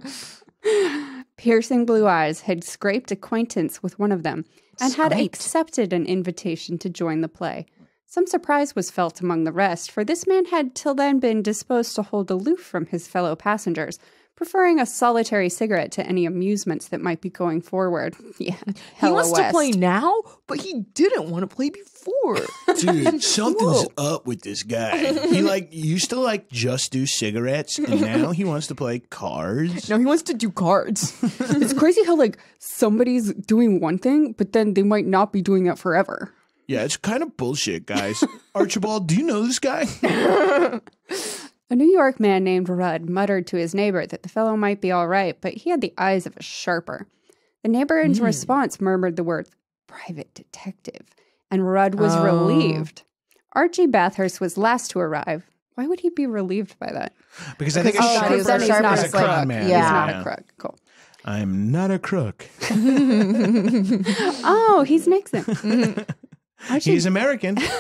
Piercing blue eyes had scraped acquaintance with one of them and had accepted an invitation to join the play. Some surprise was felt among the rest, for this man had till then been disposed to hold aloof from his fellow passengers, preferring a solitary cigarette to any amusements that might be going forward. Yeah, He hella wants to play now, but he didn't want to play before. Dude, something's up with this guy. He like used to like just do cigarettes, and now he wants to play cards. no, he wants to do cards. It's crazy how like somebody's doing one thing, but then they might not be doing that forever. Yeah, it's kind of bullshit, guys. Archibald, do you know this guy? A New York man named Rudd muttered to his neighbor that the fellow might be all right, but he had the eyes of a sharper. The neighbor in hmm. response murmured the words, private detective, and Rudd was Oh. relieved. Archie Bathurst was last to arrive. Why would he be relieved by that? Because I think a sharper he's not a a crook. man. Yeah. He's not a crook. Cool. I'm not a crook. Oh, he's Nixon. Archie, He's American. no, he's,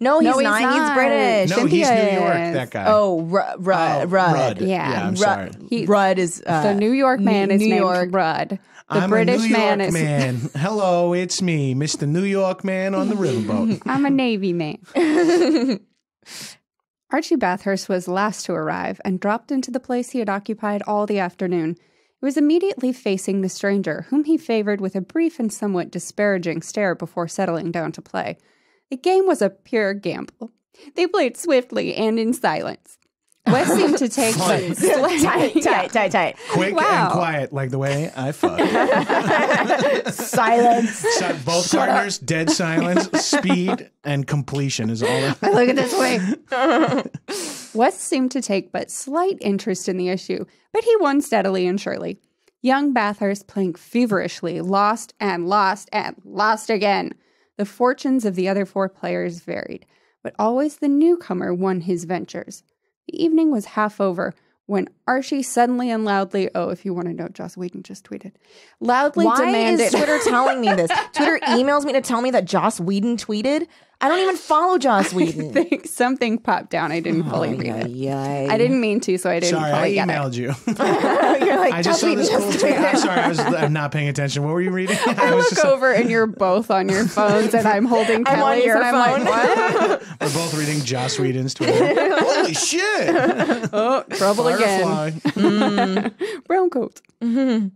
No, he's not. not. He's British. No, he's New York. is. That guy. Oh, Rudd. Oh, Rudd. Rudd. Yeah. I'm Rudd- sorry. He- Rudd is uh, the New York man is New named York. Rudd. The I'm British a New man York is man. Hello, it's me, Mr. New York man on the riverboat. I'm a Navy man. Archie Bathurst was last to arrive and dropped into the place he had occupied all the afternoon. It was immediately facing the stranger, whom he favored with a brief and somewhat disparaging stare before settling down to play. The game was a pure gamble. They played swiftly and in silence. West seemed to take but slightly- tight, tight, tight, tight. Quick Wow. and quiet, like the way I fuck. Silence. So both partners, dead silence, speed, and completion is all. I look at this way. West seemed to take but slight interest in the issue, but he won steadily and surely. Young Bathurst playing feverishly, lost and lost and lost again. The fortunes of the other four players varied, but always the newcomer won his ventures. The evening was half over when Archie suddenly and loudly, oh, if you want to know, Joss Whedon just tweeted, loudly Why demanded. is Twitter telling me this? Twitter emails me to tell me that Joss Whedon tweeted. I don't even follow Joss Whedon. think something popped down. I didn't fully oh, read it. Yay. I didn't mean to, so I didn't Sorry, I fully get it. emailed you. You're like, I just Joss saw Whedon this cool just tweet. I'm sorry, I was I'm not paying attention. What were you reading? I was look just over and you're both on your phones, and I'm holding I'm on Kelly's, your and I'm phone. like, what? we're both reading Joss Whedon's Twitter. Holy shit! oh, trouble again. Firefly. Mm. Brown coat. Mm-hmm.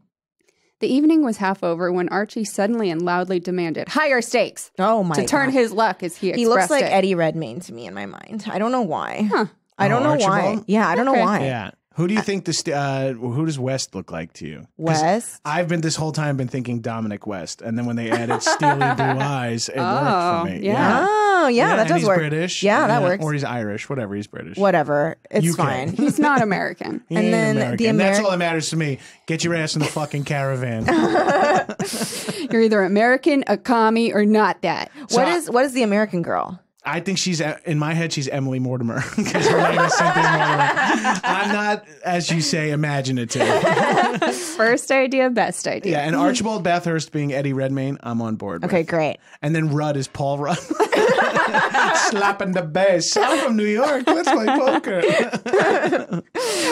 The evening was half over when Archie suddenly and loudly demanded higher stakes Oh my to turn God. his luck, as he expressed He looks like it. Eddie Redmayne to me in my mind. I don't know why. I don't Oh, know why. Yeah, I don't know why. Yeah. Who do you think this? Uh, who does West look like to you? West. I've been this whole time been thinking Dominic West, and then when they added steely blue eyes, it Oh, worked for me. yeah. Oh, yeah, that and does he's work. British. Yeah, that works. Oh, Or he's Irish, whatever. He's British. Whatever. It's UK. fine. He's not American. He And then American. the And that's all that matters to me. Get your ass in the fucking caravan. You're either American, a commie, or not that. So What I- is what is the American girl? I think she's in my head. She's Emily Mortimer because her name is Cynthia Mortimer. I'm not, as you say, imaginative. First idea, best idea. Yeah, and Archibald Bathurst being Eddie Redmayne, I'm on board. with. Okay, great. and then Rudd is Paul Rudd, slapping the bass. I'm from New York. Let's play poker.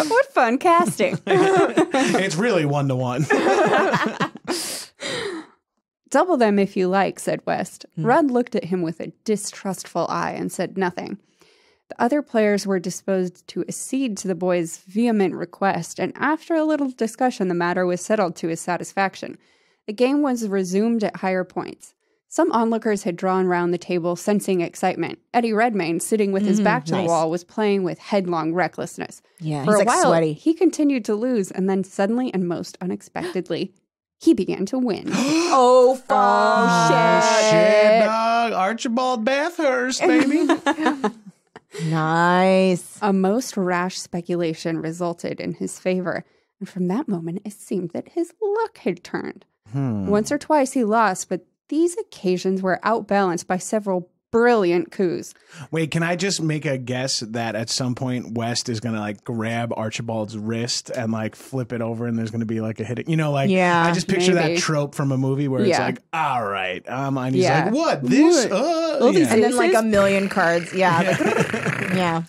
What fun casting. it's really one to one. Double them if you like, said West. Mm. Rudd looked at him with a distrustful eye and said nothing. The other players were disposed to accede to the boy's vehement request, and after a little discussion, the matter was settled to his satisfaction. The game was resumed at higher points. Some onlookers had drawn round the table, sensing excitement. Eddie Redmayne, sitting with his mm, back to nice. the wall, was playing with headlong recklessness. Yeah, For a like while, sweaty. he continued to lose, and then suddenly and most unexpectedly, he began to win. Oh, fuck. Shit, dog. Archibald Bathurst, baby. Nice. A most rash speculation resulted in his favor, and from that moment it seemed that his luck had turned. Hmm. Once or twice he lost, but these occasions were outbalanced by several brilliant coups. Wait, can I just make a guess that at some point West is gonna like grab Archibald's wrist and like flip it over, and there's gonna be like a hit. You know, like Yeah, I just picture maybe. that trope from a movie where it's like, all right, um, and he's Yeah. like, what this? What? Uh, All these yeah. and then like a million cards. Yeah. like, yeah.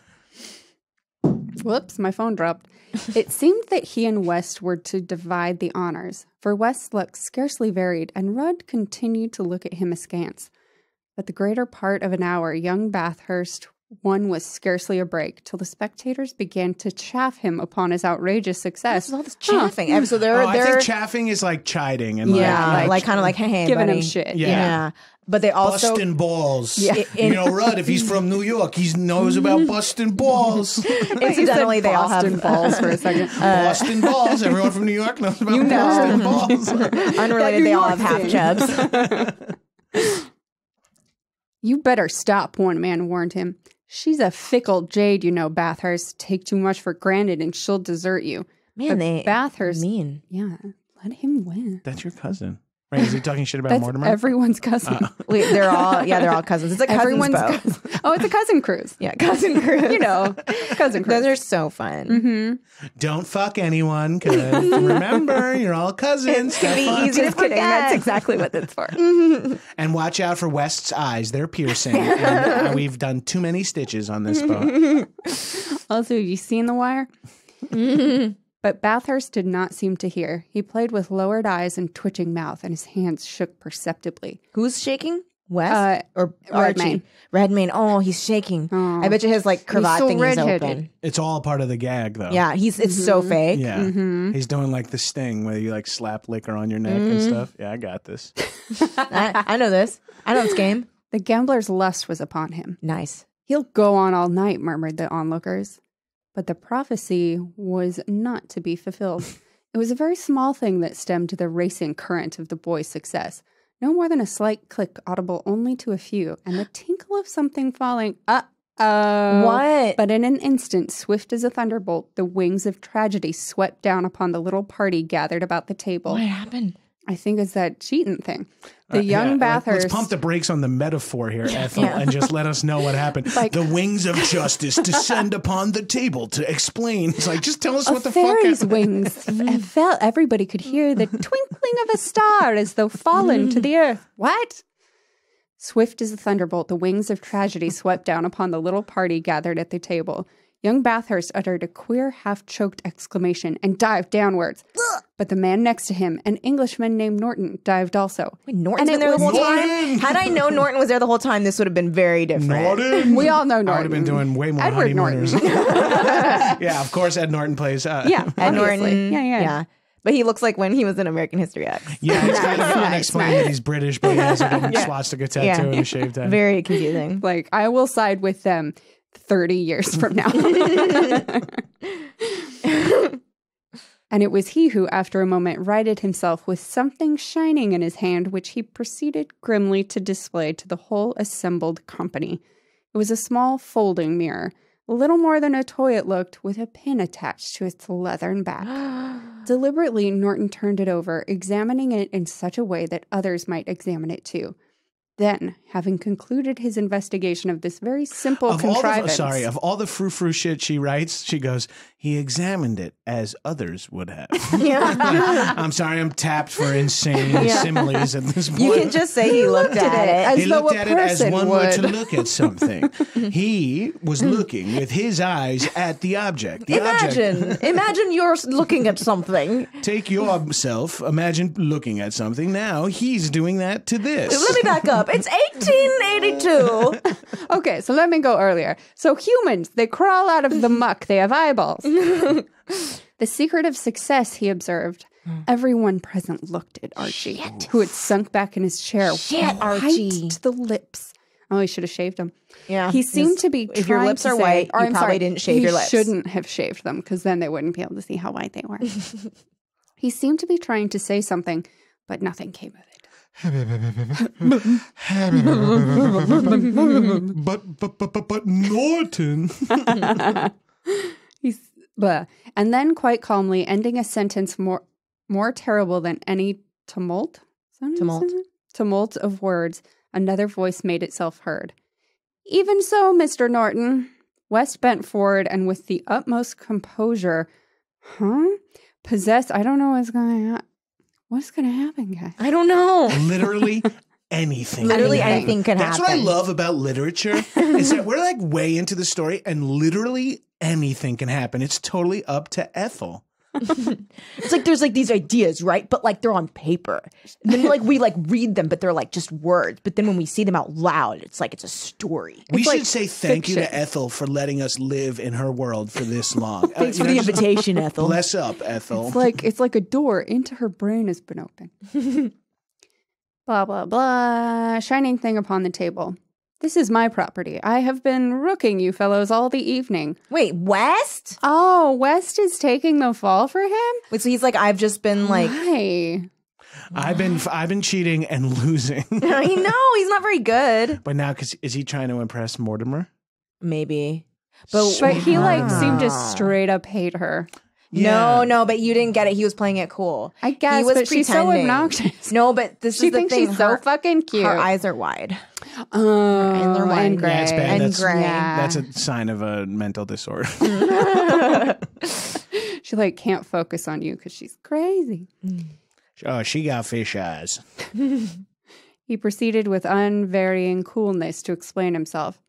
Whoops, my phone dropped. It seemed that he and West were to divide the honors, for West's look scarcely varied, and Rudd continued to look at him askance. But the greater part of an hour, young Bathurst won was scarcely a break, till the spectators began to chaff him upon his outrageous success. There's all this chaffing. So they're Oh, I they're think chaffing is like chiding and yeah, like, like, like, kind of like hey, hey giving buddy. him shit. Yeah. Yeah. But they also busting balls. Yeah. You know, Rudd, if he's from New York, he knows about busting balls. incidentally they all Boston have balls for a second. Uh, busting balls. Everyone from New York knows about busting balls. unrelated. New They all have half chubs. You better stop, one man warned him. She's a fickle jade, you know, Bathurst. Take too much for granted and she'll desert you. Man, But they Bathurst, mean. yeah, let him win. That's your cousin. Right? Is he talking shit about That's Mortimer? everyone's cousin. Wait, they're all yeah, they're all cousins. It's a cousin's everyone's boat. cousin. Oh, it's a cousin cruise. Yeah, cousin cruise. You know, cousin cruise. Those are so fun. Mm-hmm. Don't fuck anyone, because remember, you're all cousins. It's be easy to Just forget. That's exactly what it's for. And watch out for West's eyes. They're piercing. and uh, we've done too many stitches on this boat. Also, have you seen The Wire? But Bathurst did not seem to hear. He played with lowered eyes and twitching mouth, and his hands shook perceptibly. Who's shaking? West Uh, or Archie? Redmayne. Redmayne. Oh, he's shaking. Oh. I bet you his like cravat so thing is open. It's all part of the gag, though. Yeah, he's it's so fake. Yeah. Mm-hmm. He's doing like the sting where you like slap liquor on your neck Mm-hmm. and stuff. Yeah, I got this. I, I know this. I know this game. The gambler's lust was upon him. Nice. He'll go on all night, murmured the onlookers. But the prophecy was not to be fulfilled. it was a very small thing that stemmed the racing current of the boy's success. No more than a slight click audible only to a few, and the tinkle of something falling. Uh oh. What? But in an instant, swift as a thunderbolt, the wings of tragedy swept down upon the little party gathered about the table. what happened? I think it's that cheating thing. The Uh, young yeah, Bathurst. Let's pump the brakes on the metaphor here, Ethel, Yeah. and just let us know what happened. Like- the wings of justice descend upon the table to explain. It's like, just tell us what the fuck fairy's happened. wings fell. Everybody could hear the twinkling of a star as though fallen to the earth. What? Swift as a thunderbolt, the wings of tragedy swept down upon the little party gathered at the table. Young Bathurst uttered a queer, half choked exclamation and dived downwards. But the man next to him, an Englishman named Norton, dived also. Wait, Norton's And been there the whole was- time. Had I known Norton was there the whole time, this would have been very different. Norton. We all know Norton. I would Norton. have been doing way more Edward honeymooners. Norton. yeah, of course, Ed Norton plays. Uh, yeah, Ed. Norton. Yeah, yeah. yeah. But he looks like when he was in American History X. Yeah, it's kind of Nice, unexplained nice. that he's British, but he has like a swastika tattoo Yeah. and a shaved head. Very confusing. Like, I will side with them 30 years from now. and it was he who, after a moment, righted himself with something shining in his hand, which he proceeded grimly to display to the whole assembled company. It was a small folding mirror, little more than a toy it looked, with a pin attached to its leathern back. Deliberately, Norton turned it over, examining it in such a way that others might examine it too. Then, having concluded his investigation of this very simple Of all the, contrivance, sorry, of all the frou frou shit she writes, she goes, he examined it as others would have. Yeah. I'm sorry, I'm tapped for insane Yeah. similes at this point. you can just say he looked at it. as he though looked a at it as person one were to look at something. he was hmm. looking with his eyes at the object. The object. Imagine, imagine you're looking at something. Take yourself, imagine looking at something. Now he's doing that to this. Let me back up. It's 1882. Okay, so let me go earlier. So humans, they crawl out of the muck. They have eyeballs. the secret of success, he observed. Hmm. Everyone present looked at Archie, who had sunk back in his chair, Shit, Archie. to the lips. Oh, he should have shaved them. Yeah. He seemed to be. If your lips to are say- white, you I'm probably sorry, didn't shave your lips. Shouldn't have shaved them because then they wouldn't be able to see how white they were. he seemed to be trying to say something, but nothing came of it. But, but, but, but, but Norton. He's blah. And then quite calmly ending a sentence more more terrible than any tumult. Is that what it Tumult. Tumult of words, another voice made itself heard. Even so, Mr. Norton. West bent forward and with the utmost composure, huh? Possess, I don't know what's going to What's going to happen, guys? I don't know. Literally anything. Literally can happen. anything can That's happen. That's what I love about literature is that we're like way into the story and literally anything can happen. It's totally up to Ethel. It's like there's like these ideas, right? But like they're on paper. And then like we like read them, but they're like just words. But then when we see them out loud, it's like it's a story. We It's should like say thank you to. Ethel for letting us live in her world for this long. Thanks Uh, for you the invitation, Ethel. Bless up, Ethel. It's like it's like a door into her brain has been opened. blah blah blah. Shining thing upon the table. This is my property. I have been rooking you fellows all the evening. Wait, West? Oh, West is taking the fall for him? Wait, so he's like, I've just been like, Why? I've been I've been cheating and losing. I know he's not very good. but now, cause is he trying to impress Mortimer? Maybe. But, But he like seemed to ah. straight up hate her. No, no, but you didn't get it. He was playing it cool. I guess, he was but she's so pretending. obnoxious. No, but this She is the thinks thing. she's so fucking cute. her eyes are wide. Oh, And they're wide and gray. Yeah, it's bad. And That's- gray. Yeah. That's a sign of a mental disorder. She like can't focus on you because she's crazy. Mm. oh, she got fish eyes. He proceeded with unvarying coolness to explain himself.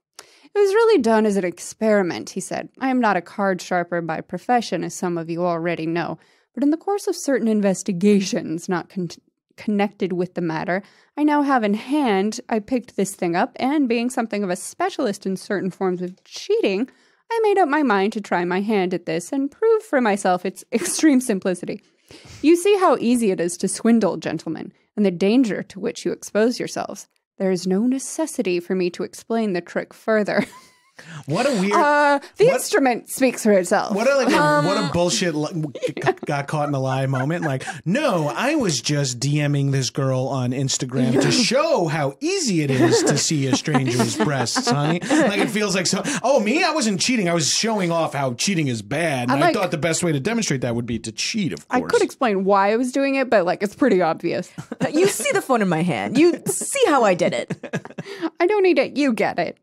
It was really done as an experiment, he said. I am not a card sharper by profession, as some of you already know, but in the course of certain investigations not con- connected with the matter, I now have in hand, I picked this thing up, and being something of a specialist in certain forms of cheating, I made up my mind to try my hand at this and prove for myself its extreme simplicity. You see how easy it is to swindle, gentlemen, and the danger to which you expose yourselves. There is no necessity for me to explain the trick further. What a weird. Uh, the What- instrument speaks for itself. What a like a, what Um, a bullshit li- got caught in a lie moment. Like, no, I was just DMing this girl on Instagram to show how easy it is to see a stranger's breasts, honey. Like it feels like so. Oh, me? I wasn't cheating. I was showing off how cheating is bad. And I'm I thought the best way to demonstrate that would be to cheat. Of course, I could explain why I was doing it, but like it's pretty obvious. You see the phone in my hand. You see how I did it. I don't need it. You get it.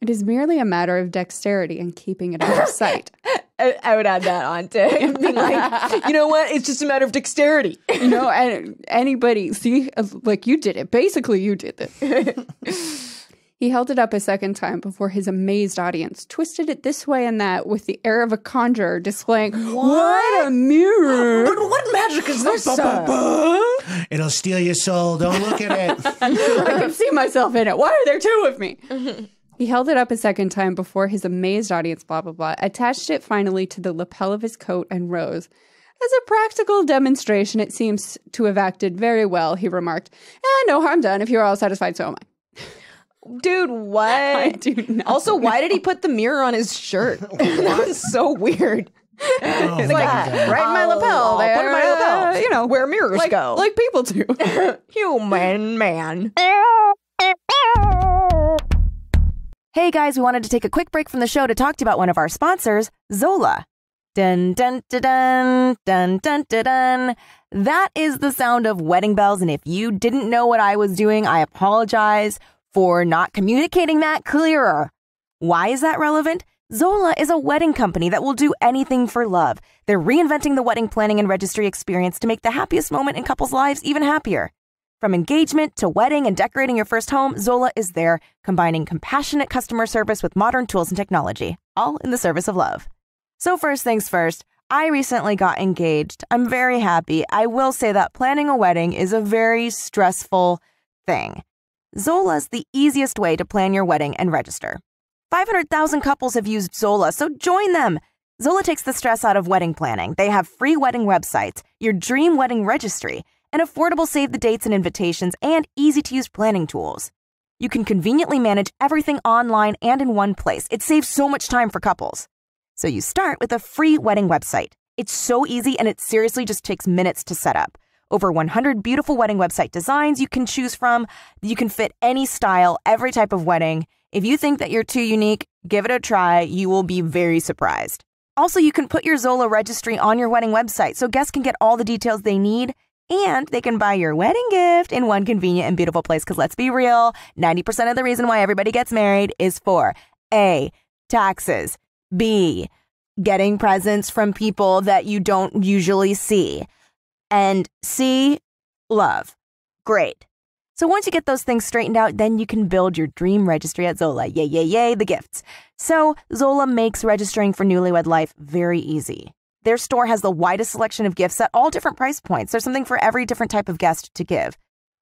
It is merely a matter of dexterity and keeping it out of sight. I, I would add that on to him being like, you know what? It's just a matter of dexterity. You know, and anybody see, like you did it. Basically, you did it. he held it up a second time before his amazed audience twisted it this way and that with the air of a conjurer, displaying what, a mirror. But what magic is this? It'll steal your soul. Don't look at it. I can see myself in it. Why are there two of me? He held it up a second time before his amazed audience, blah, blah, blah, attached it finally to the lapel of his coat and rose. As a practical demonstration, it seems to have acted very well, he remarked. And no harm done. If you're all satisfied, so am I. Dude, what? I do not. Also, why did he put the mirror on his shirt? that was so weird. Oh, my like, God. right in my lapel. I'll put in my lapel. uh, you know, Where mirrors like, go. like people do. Human man. Hey guys, we wanted to take a quick break from the show to talk to you about one of our sponsors, Zola. Dun dun dun dun dun dun dun dun. That is the sound of wedding bells, and if you didn't know what I was doing, I apologize for not communicating that clearer. Why is that relevant? Zola is a wedding company that will do anything for love. They're reinventing the wedding planning and registry experience to make the happiest moment in couples' lives even happier. From engagement to wedding and decorating your first home, Zola is there, combining compassionate customer service with modern tools and technology, all in the service of love. So, first things first, I recently got engaged. I'm very happy. I will say that planning a wedding is a very stressful thing. Zola's the easiest way to plan your wedding and register. 500,000 couples have used Zola, so join them. Zola takes the stress out of wedding planning. They have free wedding websites, your dream wedding registry, and affordable save the dates and invitations, and easy to use planning tools. You can conveniently manage everything online and in one place. It saves so much time for couples. So you start with a free wedding website. It's so easy and it seriously just takes minutes to set up. Over 100 beautiful wedding website designs you can choose from. You can fit any style, every type of wedding. If you think that you're too unique, give it a try. You will be very surprised. Also, you can put your Zola registry on your wedding website so guests can get all the details they need And they can buy your wedding gift in one convenient and beautiful place. Because let's be real 90% of the reason why everybody gets married is for A, taxes, B, getting presents from people that you don't usually see, and C, love. Great. So once you get those things straightened out, then you can build your dream registry at Zola. Yay, yay, yay, the gifts. So Zola makes registering for newlywed life very easy. Their store has the widest selection of gifts at all different price points. There's something for every different type of guest to give.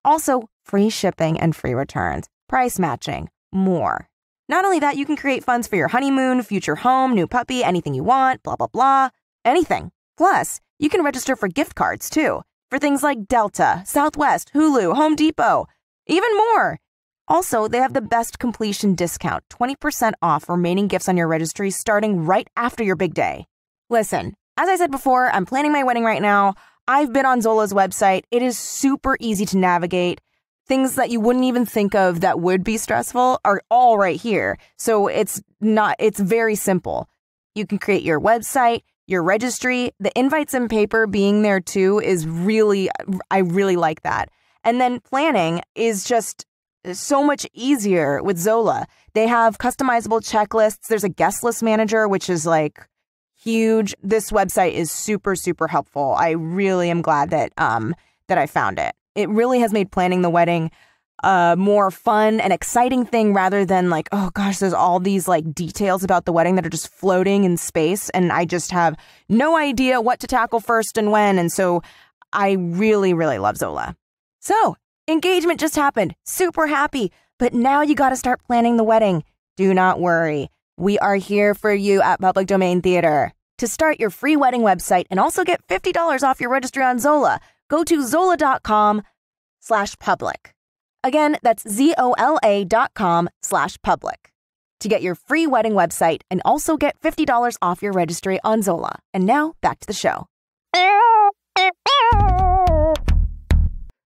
Also, free shipping and free returns, price matching, more. Not only that, you can create funds for your honeymoon, future home, new puppy, anything you want, blah, blah, blah, anything. Plus, you can register for gift cards too, for things like Delta, Southwest, Hulu, Home Depot, even more. Also, they have the best completion discount 20% off remaining gifts on your registry starting right after your big day. Listen, as I said before, I'm planning my wedding right now. I've been on Zola's website. It is super easy to navigate things that you wouldn't even think of that would be stressful are all right here. So it's not, it's very simple. You can create your website, your registry, the invites and paper being there too is really, I really like that. And then planning is just so much easier with Zola. They have customizable checklists. There's a guest list manager, which is like huge. This website is super, super helpful. I really am glad that, um, that I found it it really has made planning the wedding a more fun and exciting thing rather than like, oh gosh, there's all these like details about the wedding that are just floating in space. And I just have no idea what to tackle first and when. And so I really, really love Zola. So engagement just happened. Super happy. But now you got to start planning the wedding. Do not worry. We are here for you at Public Domain Theater. To start your free wedding website and also get $50 off your registry on Zola, go to zola.com slash public. Again, that's Z-O-L-A dot com slash public to get your free wedding website and also get $50 off your registry on Zola. And now back to the show.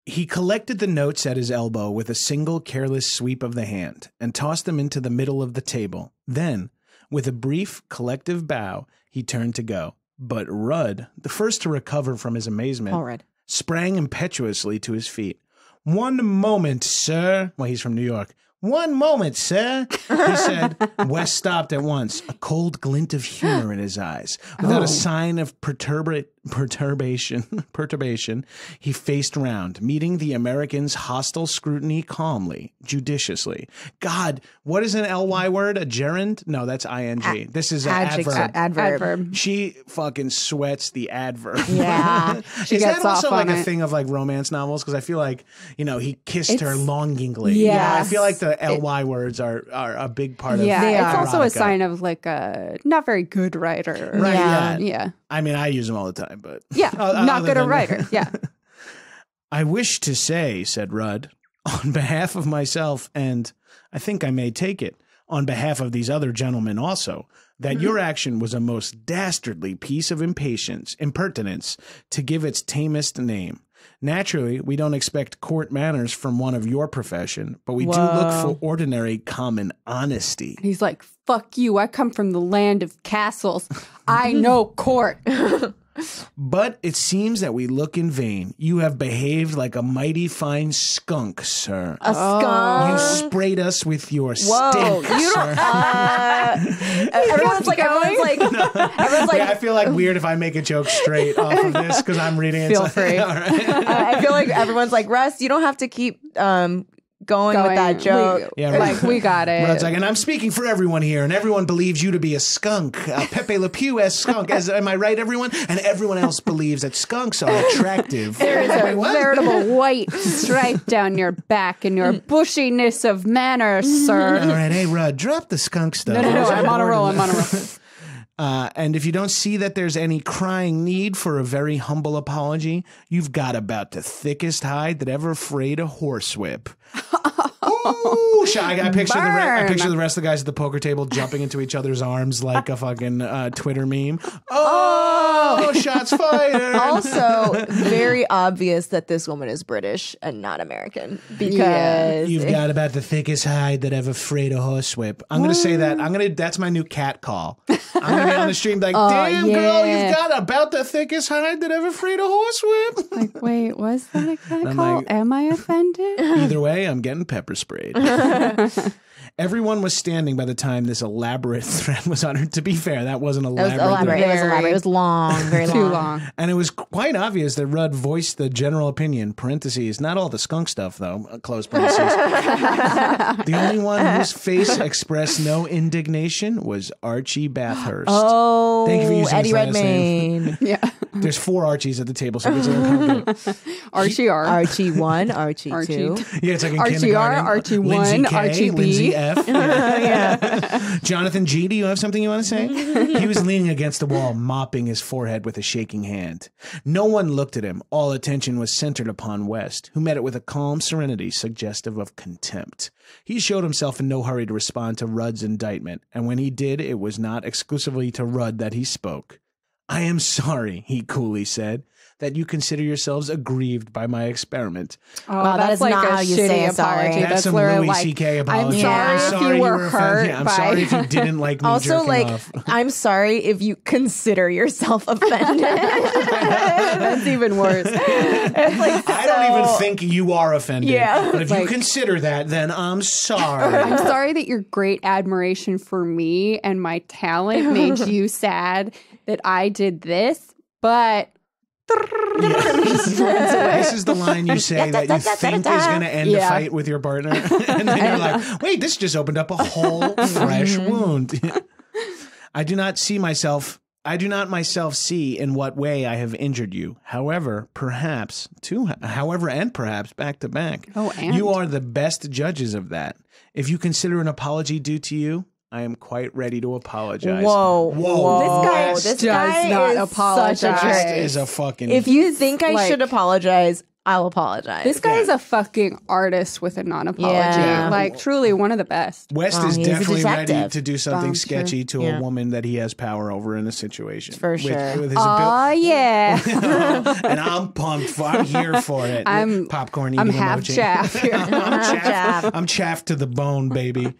He collected the notes at his elbow with a single careless sweep of the hand and tossed them into the middle of the table. Then, with a brief collective bow, he turned to go. But Rudd, the first to recover from his amazement, All right. sprang impetuously to his feet. One moment, sir. Well, he's from New York. One moment, sir, he said. West stopped at once, a cold glint of humor in his eyes. Without a oh. sign of perturba- perturbation, perturbation, he faced round, meeting the American's hostile scrutiny calmly, judiciously. God, what is an ly word? A gerund? No, that's ing. this is an Adjective, adverb. adverb. Adverb. She fucking sweats the adverb. Yeah. She is gets that also off like a it. thing of like romance novels? Because I feel like you know he kissed her It's- longingly. You know, I feel like the ly words are are a big part of. Yeah, it's are. also a sign of like a not very good writer. Right, Yeah. yeah. Yeah. I mean, I use them all the time, but Yeah. Not good a writer. Yeah. I wish to say, said Rudd, on behalf of myself, and I think I may take it, on behalf of these other gentlemen also, that mm-hmm. your action was a most dastardly piece of impatience, impertinence, to give its tamest name. Naturally, we don't expect court manners from one of your profession, but we do look for ordinary common honesty. He's like, fuck you. I come from the land of castles. I know court. But it seems that we look in vain. You have behaved like a mighty fine skunk, sir. A skunk. You sprayed us with your Whoa, stink, you sir. don't. Uh, everyone's like, everyone's like, everyone's like, yeah, I feel like weird if I make a joke straight off of this because I'm reading it. Feel so- free. All right. uh, I feel like everyone's like, Russ, you don't have to keep um going, with that joke. We, Yeah, like, we got it. Rod's like, and I'm speaking for everyone here, and everyone believes you to be a skunk, a Pepe Le Pew as skunk. As, am I right, everyone? And everyone else believes that skunks are attractive. There's a what? veritable white stripe down your back and your bushiness of manner, sir. All right, hey, Rod, drop the skunk stuff. No, no, no. I'm I'm on a roll. I'm on a roll. Uh, and if you don't see that there's any crying need for a very humble apology, you've got about the thickest hide that ever frayed a horsewhip. Ooh, sh- I, I picture the re- I picture the rest of the guys at the poker table jumping into each other's arms like a fucking uh, Twitter meme. Oh, Oh, shots fired. also, very obvious that this woman is British and not American because You've got about the thickest hide that ever frayed a horsewhip. I'm gonna say that. I'm gonna. That's my new cat call. I'm gonna be on the stream like, damn girl, you've got about the thickest hide that ever frayed a horsewhip. Like, wait, was that a cat call? like- Am I offended? Either way, I'm getting pepper sprayed. Everyone was standing by the time this elaborate threat was uttered. To be fair, that wasn't elaborate. it was elaborate. elaborate. It was Very- elaborate. It was long, very long. Too long. And it was quite obvious that Rudd voiced the general opinion, parentheses, not all the skunk stuff, though, uh, close parentheses. the only one whose face expressed no indignation was Archie Bathurst. Oh, Thank you for using Eddie last name. Redmayne. Yeah. There's four Archies at the table, so it's uncomfortable. Archie R. Archie one, Archie, Archie two. Yeah, it's like in Archie R, kindergarten. Archie Lindsay one, K, Archie B. Lindsay Yeah. Jonathan G, do you have something you want to say? he was leaning against the wall, mopping his forehead with a shaking hand. No one looked at him. All attention was centered upon West, who met it with a calm serenity suggestive of contempt. He showed himself in no hurry to respond to Rudd's indictment, and when he did, it was not exclusively to Rudd that he spoke. I am sorry, he coolly said, that you consider yourselves aggrieved by my experiment. Oh, Wow, that's is like not a how you shitty say sorry. apology. That's, That's, some where Louis like, C.K. I'm sorry Yeah. if sorry you were offended. hurt Yeah, I'm by. sorry if you didn't like me Also, jerking like, off. I'm sorry if you consider yourself offended. That's even worse. It's like, I don't even think you are offended. Yeah. But if you consider that, then I'm sorry. I'm sorry that your great admiration for me and my talent made you sad that I did this, but this is the line you say that you think is going to end a fight with your partner. and then you're like, wait, this just opened up a whole mm-hmm. fresh wound. I do not see myself. I do not myself see in what way I have injured you. However, perhaps, two, however, and perhaps back to back. Oh, and? You are the best judges of that. If you consider an apology due to you, I am quite ready to apologize. Whoa, Whoa. whoa! This guy, this does guy not is apologize. Such a West jerk. is a fucking. If you think I like- should apologize, I'll apologize. this guy is a fucking artist with a non apology. Yeah. Like, truly one of the best. West Well, is he's a definitely ready to do something sketchy to Yeah. a woman that he has power over in a situation. For With- sure. with his Oh, yeah. and I'm pumped for. I'm here for it. I'm- popcorn. I'm eating half emoji. chaff here. I'm, chaff, Chaff. I'm chaff to the bone, baby.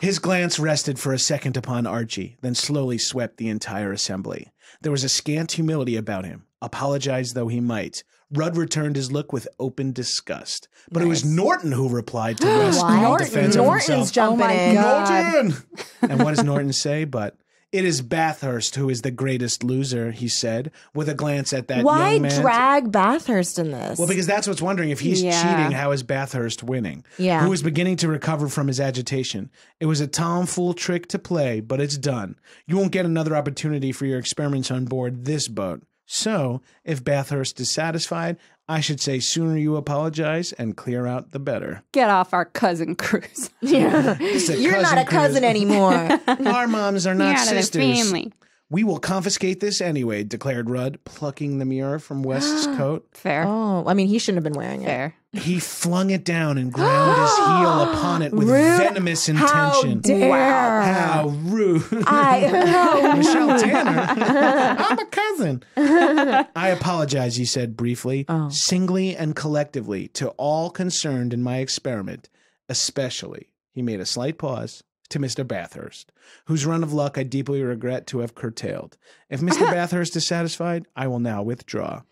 His glance rested for a second upon Archie, then slowly swept the entire assembly. There was a scant humility about him, apologize though he might. Rudd returned his look with open disgust. But it was Norton who replied to West in Norton, defense of Norton's himself. jumping Oh my. God. Norton! and what does Norton say? But it is Bathurst who is the greatest loser, he said, with a glance at that Why young man. drag Bathurst in this? well, because that's what's wondering. If he's Yeah. cheating, how is Bathurst winning? Yeah. Who is beginning to recover from his agitation. It was a tomfool trick to play, but it's done. You won't get another opportunity for your experiments on board this boat. So, if Bathurst is satisfied, I should say sooner you apologize and clear out the better. Get off our cousin cruise. yeah. This is a you're not a cruise. cousin anymore. Our moms are not Get out of the sisters. family. We will confiscate this anyway, declared Rudd, plucking the mirror from West's coat. Fair. oh, I mean, he shouldn't have been wearing it. Fair. He flung it down and ground his heel upon it with venomous intention. How intention. dare! How rude. I, Michelle Tanner. I'm a cousin. I apologize, he said briefly, Oh. singly and collectively to all concerned in my experiment, especially, he made a slight pause, to Mr. Bathurst, whose run of luck I deeply regret to have curtailed. If Mr. Bathurst is satisfied, I will now withdraw.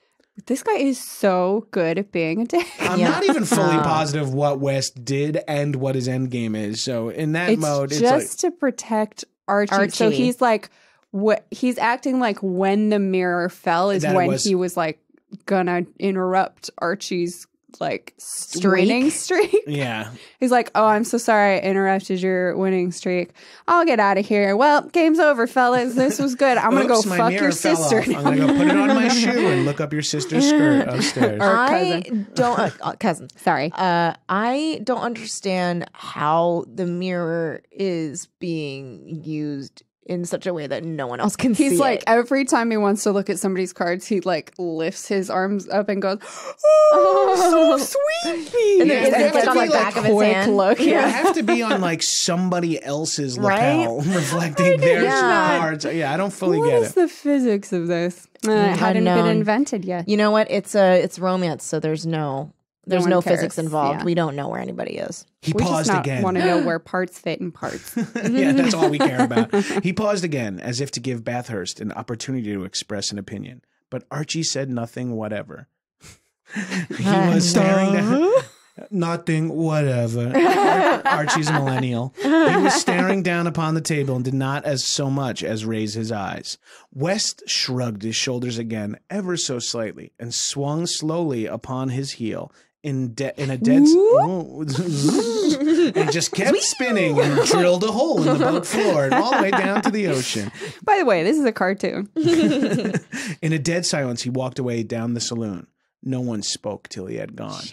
This guy is so good at being a dick. I'm Yeah. not even fully positive what West did and what his end game is. So in that it's mode, it's just like to protect Archie. So he's like, what? He's acting like when the mirror fell is when was- he was like gonna interrupt Archie's like Streak? winning streak. yeah. He's like, "Oh, I'm so sorry, I interrupted your winning streak. I'll get out of here. Well, game's over, fellas. This was good. I'm gonna go fuck your sister. off. I'm gonna go put it on my shoe and look up your sister's skirt upstairs. Or I cousin. don't, uh, uh, cousin. Sorry. Uh, I don't understand how the mirror is being used in such a way that no one else can see. He's like it. every time he wants to look at somebody's cards, he like lifts his arms up and goes, oh, so sweet. And then- then Yeah, it's like on the like of his hand. look. Yeah, Yeah. have to be on like somebody else's Right? lapel, reflecting their Yeah. cards. Yeah, I don't fully What get is it. the physics of this? Uh, it hadn't Unknown. been invented yet. You know what? It's a it's romance, so there's no there's one no physics involved. Yeah. We don't know where anybody is. He we just paused not again. want to know where parts fit in parts. yeah, that's all we care about. He paused again, as if to give Bathurst an opportunity to express an opinion. But Archie said nothing whatever. he was staring down. Nothing, whatever. Archie's a millennial. He was staring down upon the table and did not as so much as raise his eyes. West shrugged his shoulders again, ever so slightly, and swung slowly upon his heel in de- in a dead. and just kept spinning and drilled a hole in the boat floor and all the way down to the ocean. By the way, this is a cartoon. In a dead silence, he walked away down the saloon. No one spoke till he had gone.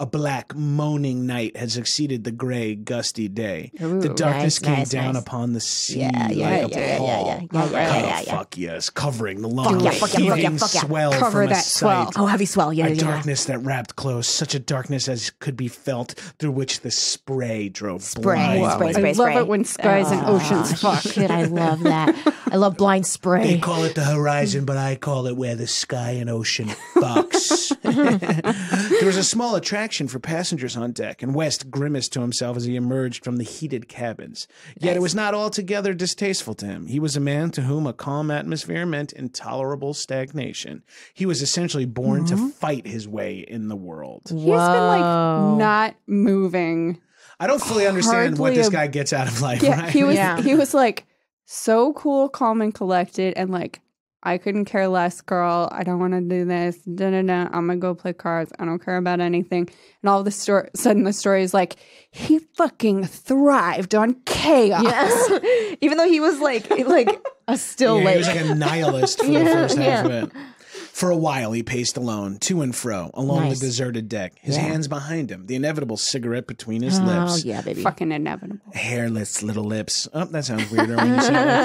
A black, moaning night had succeeded the gray, gusty day. the darkness Nice, came nice, down nice. upon the sea Yeah, yeah, like yeah, a yeah, pall. yeah, yeah, yeah, yeah, Oh, yeah, yeah. fuck yes, covering the long, yeah, fuck yeah, fuck yeah, fuck yeah. swell Cover from a swell. sight. Oh, heavy swell. Yeah, a yeah, yeah. darkness that wrapped close, such a darkness as could be felt, through which the spray drove Spray, blindly. spray, spray, I love it when skies and oh, oceans Oh, fuck. Shit, I love that. I love blind spray. They spray. call it the horizon, but I call it where the sky and ocean fucks. there was a small attraction for passengers on deck, and West grimaced to himself as he emerged from the heated cabins. Yet it was not altogether distasteful to him. He was a man to whom a calm atmosphere meant intolerable stagnation. He was essentially born to mm-hmm. fight his way in the world. He's been like not moving. I don't fully understand what this a- guy gets out of life. Yeah, right? he was Yeah. he was like so cool, calm, and collected, and like I couldn't care less, girl. I don't want to do this. Da da da. I'm gonna go play cards. I don't care about anything. And all of a story, sudden the story is like he fucking thrived on chaos. Yes. Even though he was like like a still Yeah, lake. he was like a nihilist for the first half yeah. of it. For a while, he paced alone, to and fro, along Nice. the deserted deck, his Yeah. hands behind him, the inevitable cigarette between his oh lips. yeah, baby. Fucking inevitable. Hairless little lips. Oh, that sounds weirder when you say it like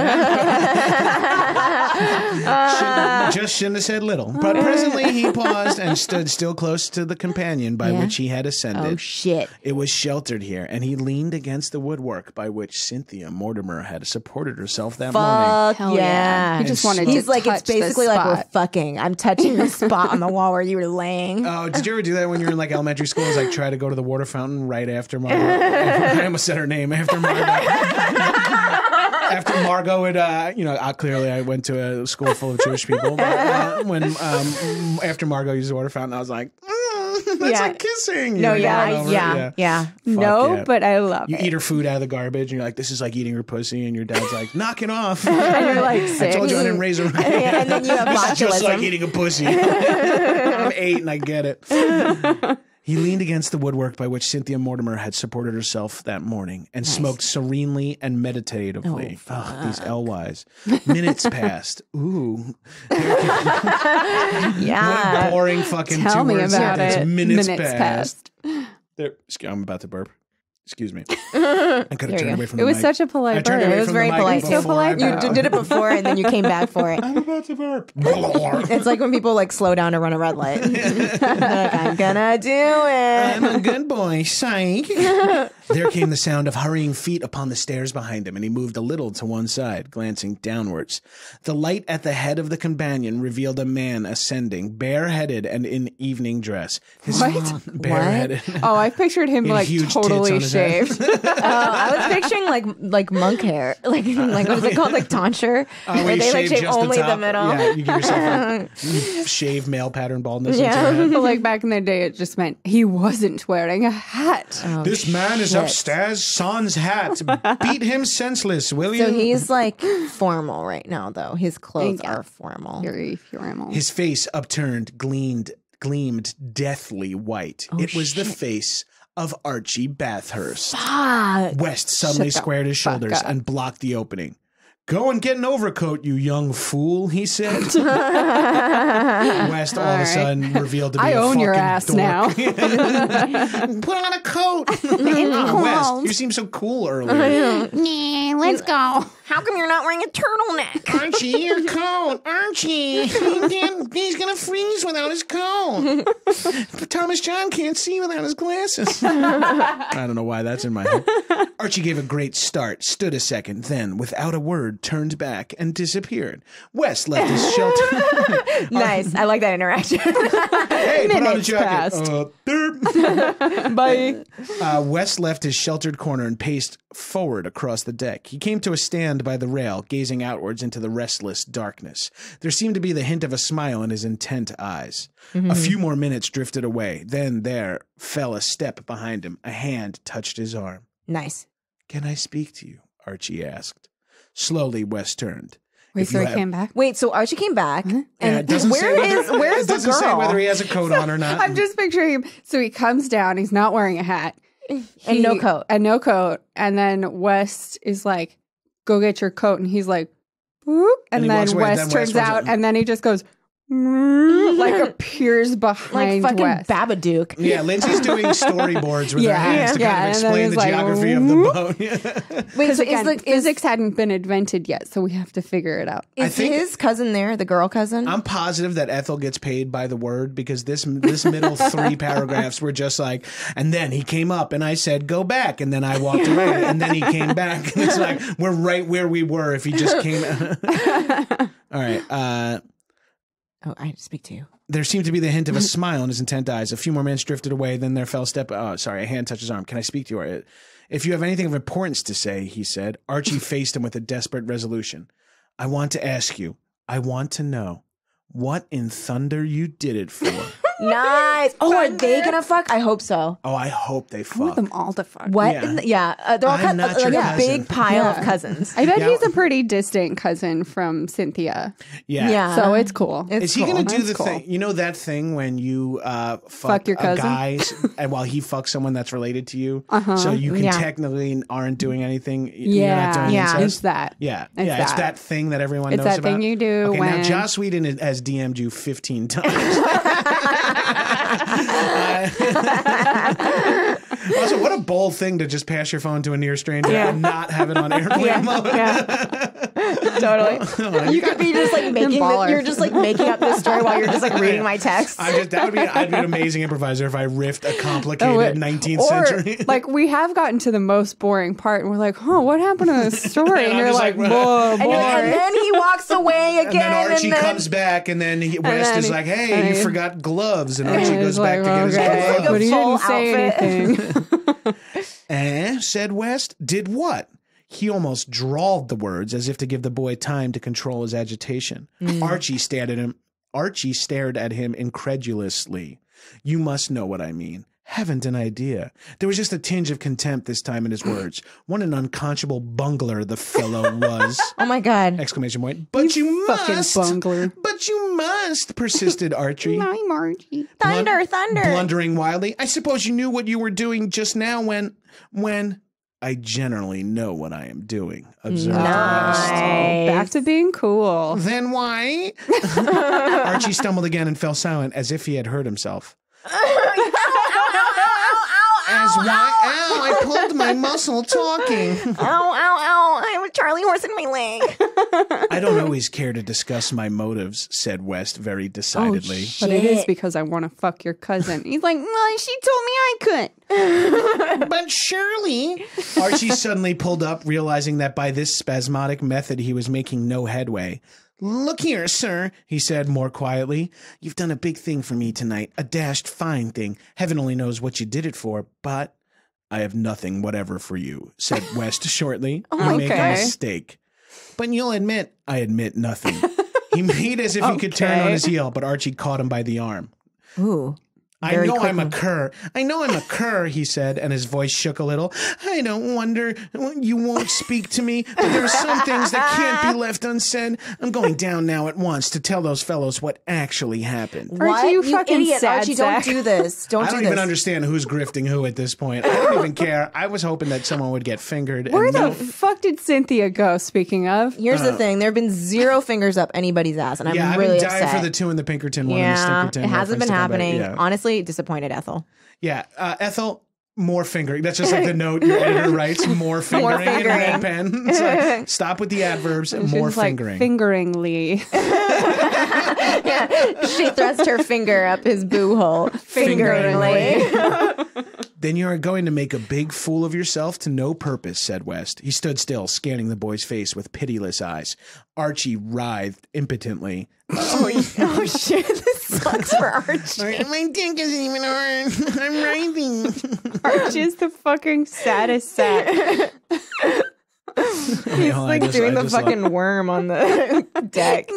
just shouldn't have said little. But oh. presently he paused and stood still close to the companion by Yeah. which he had ascended. Oh shit. It was sheltered here, and he leaned against the woodwork by which Cynthia Mortimer had supported herself that morning. Fuck Hell yeah. yeah. He just And wanted He's to like it's basically like we're fucking. I'm touching the spot on the wall where you were laying. Oh, did you ever do that when you were in like elementary school? Is like try to go to the water fountain right after Margot. I almost said her name after Margot. after Margot had, uh, you know, uh, clearly I went to a school full of Jewish people. But, uh, when um, after Margot used the water fountain, I was like, mm, that's Yeah. like kissing. No, know, yeah, going I- over it, yeah, yeah. Fuck no, yeah. but I love You it. eat her food out of the garbage, and you're like, "This is like eating her pussy," and your dad's like, "Knock it off." and you're like I told you I didn't raise her right. And then you have This is just like eating a pussy. I'm eight and I get it. He leaned against the woodwork by which Cynthia Mortimer had supported herself that morning and smoked serenely and meditatively. Oh, Ugh, these LYs. Minutes passed. Ooh. What a yeah. boring fucking Tell two me word about sentence. it. Minutes, Minutes passed. passed. There, I'm about to burp. Excuse me. I could have turned away from It the was mic. such a I polite turned bird. away It was from very mic polite. So I polite, You d- did it before and then you came back for it. I'm about to burp. It's like when people like slow down to run a red light. They're like, I'm gonna do it. I'm a good boy, psych. There came the sound of hurrying feet upon the stairs behind him, and he moved a little to one side, glancing downwards. The light at the head of the companion revealed a man ascending, bareheaded and in evening dress. His What? Bareheaded. Oh, I pictured him like huge tits on totally shaved. Oh, I was picturing like like monk hair, like uh, like what is it called, like tonsure, Oh, where where they like shave shave just only the, the, middle. Yeah, you give yourself a you shave male pattern baldness Yeah. into your head. but like back in the day, it just meant he wasn't wearing a hat. Oh, This man is shit. Upstairs, sans hat. Beat him senseless, will you? So he's like formal right now, though. His clothes Yeah. are formal. Very formal. His face upturned gleamed gleamed deathly white. Oh, it was the face of Archie Bathurst. Fuck. West suddenly squared his shoulders and blocked the opening. Go and get an overcoat, you young fool, he said. West West all of All a right. sudden revealed to be I a own your ass dork. now. Put on a coat. oh, West, you seem so cool earlier. Yeah, let's go. How come you're not wearing a turtleneck? Archie, your coat. Archie, he can't- he's gonna freeze without his coat. Thomas John can't see without his glasses. I don't know why that's in my head. Archie gave a great start, stood a second, then, without a word, turned back and disappeared. West left his shelter. nice. I like that interaction. hey, put on a Minutes jacket. passed. Uh, derp. Bye. Uh, West left his sheltered corner and paced forward across the deck. He came to a stand by the rail, gazing outwards into the restless darkness. There seemed to be the hint of a smile in his intent eyes. A few more minutes drifted away. Then there fell a step behind him. A hand touched his arm. nice. Can I speak to you? Archie asked. Slowly, West turned. Wait, If so he have- came back? Wait, so Archie came back, Yeah, and it doesn't say where whether, is where it is the doesn't girl? say whether he has a coat on or not. I'm just picturing him. So he comes down. He's not wearing a hat And no coat. And no coat. And then West is like, "Go get your coat." And he's like, "Boop." And And, he walks then away, West then West turns runs out, in. and then he just goes, "Mm," like appears behind like fucking West. Babadook. Yeah, Lindsay's doing storyboards with her hands to Yeah, kind of explain the like, geography of the boat. Wait, Because so again, is the is, physics hadn't been invented yet, so we have to figure it out. is think- his cousin there, the girl cousin? I'm positive that Ethel gets paid by the word because this this middle three paragraphs were just like, and then he came up and I said go back, and then I walked away, and then he came back, and it's like we're right where we were if he just came. All right. Uh, oh, I speak to you. there seemed to be the hint of a smile in his intent eyes. A few more minutes drifted away, then there fell a step. Oh, sorry, a hand touched his arm. Can I speak to you? Uh, if you have anything of importance to say, he said. Archie faced him with a desperate resolution. I want to ask you. I want to know what in thunder you did it for. Nice. Oh, are they gonna fuck? I hope so. oh, I hope they I want fuck. them all to fuck. What? Yeah. in the- Yeah, uh, they're all I'm kind not of like your a cousin. big pile Yeah. of cousins. I bet Yeah. he's a pretty distant cousin from Cynthia, Yeah. Yeah. so it's cool. It's Is he cool. going to do That's the cool. thing? You know that thing when you uh, fuck, Fuck your a cousin? guy, and while he fucks someone that's related to you, so you can Yeah. technically aren't doing anything. yeah, you're not doing Yeah. it's that. Yeah, It's yeah, it's that. that thing that everyone It's knows that about. thing you do Okay, now when- Joss Whedon has DM'd you 15 times. uh, also, what a bold thing to just pass your phone to a near stranger and not have it on airplane mode. Yeah. totally. Oh, you could be just like making. The, you're just like making up this story while you're just like reading my text. I just that would be I'd be an amazing improviser if I riffed a complicated Oh, wait. 19th or century. like we have gotten to the most boring part, and we're like, "Huh, what happened to this story?" And and you're like, like, "Whoa, and, you're- and then he walks away again, and then Archie then- comes back, and then he, West then is he- like, "Hey, you he- forgot gloves," and And Archie it's goes back like, to get his okay, like a gloves. but he full didn't say outfit. anything. Eh? said West. Did what? He almost drawled the words as if to give the boy time to control his agitation. Hmm. Archie stared at him. Archie stared at him incredulously. You must know what I mean. Haven't an idea. There was just a tinge of contempt this time in his words. What an unconscionable bungler the fellow was! oh my god. Exclamation point. But you, fucking must. bungler. But you must, persisted Archie. Hi, Margie. Thunder, thunder. blundering wildly. I suppose you knew what you were doing just now when when I generally know what I am doing. Observed West. Nice. Oh, back to being cool. Then why? Archie stumbled again and fell silent as if he had hurt himself. As why? Ow! I pulled my muscle talking. Ow, ow, ow. I have a Charlie horse in my leg. I don't always care to discuss my motives," said West very oh, decidedly. Oh, But it is because I want to fuck your cousin. He's like, well, she told me I could. But surely. Archie suddenly pulled up, realizing that by this spasmodic method he was making no headway. Look here, sir, he said more quietly. You've done a big thing for me tonight, a dashed fine thing. Heaven only knows what you did it for, but I have nothing whatever for you, said West shortly. you oh, make a mistake. But you'll admit, I admit nothing. he made as if he could turn on his heel, but Archie caught him by the arm. Ooh. I very know I'm a cur. I know I'm a cur, he said, and his voice shook a little. I don't wonder you won't speak to me, but there are some things that can't be left unsaid. I'm going down now at once to tell those fellows what actually happened. Archie, you fucking idiot, sad Archie, sack. don't do this. Don't I do don't this. even understand who's grifting who at this point. I don't even care. I was hoping that someone would get fingered. Where and the no- fuck did Cynthia go? Speaking of, Here's the thing: there have been zero fingers up anybody's ass, and I'm Uh. yeah, really I've been dying upset. for the two in the Pinkerton one. yeah, and the it hasn't been to come back. happening. Yeah. Honestly, disappointed Ethel. Yeah, uh, Ethel, more fingering. That's just like the note your editor writes. More fingering, in fingering. red pen. It's like, stop with the adverbs. She's more like fingering. fingeringly. Yeah, she thrust her finger up his boo hole, fingeringly. Then you are going to make a big fool of yourself to no purpose," said West. He stood still, scanning the boy's face with pitiless eyes. Archie writhed impotently. oh, oh shit! This sucks for Archie. My dick isn't even hard. I'm writhing. Archie is the fucking saddest sack. He's like doing the fucking worm on the deck.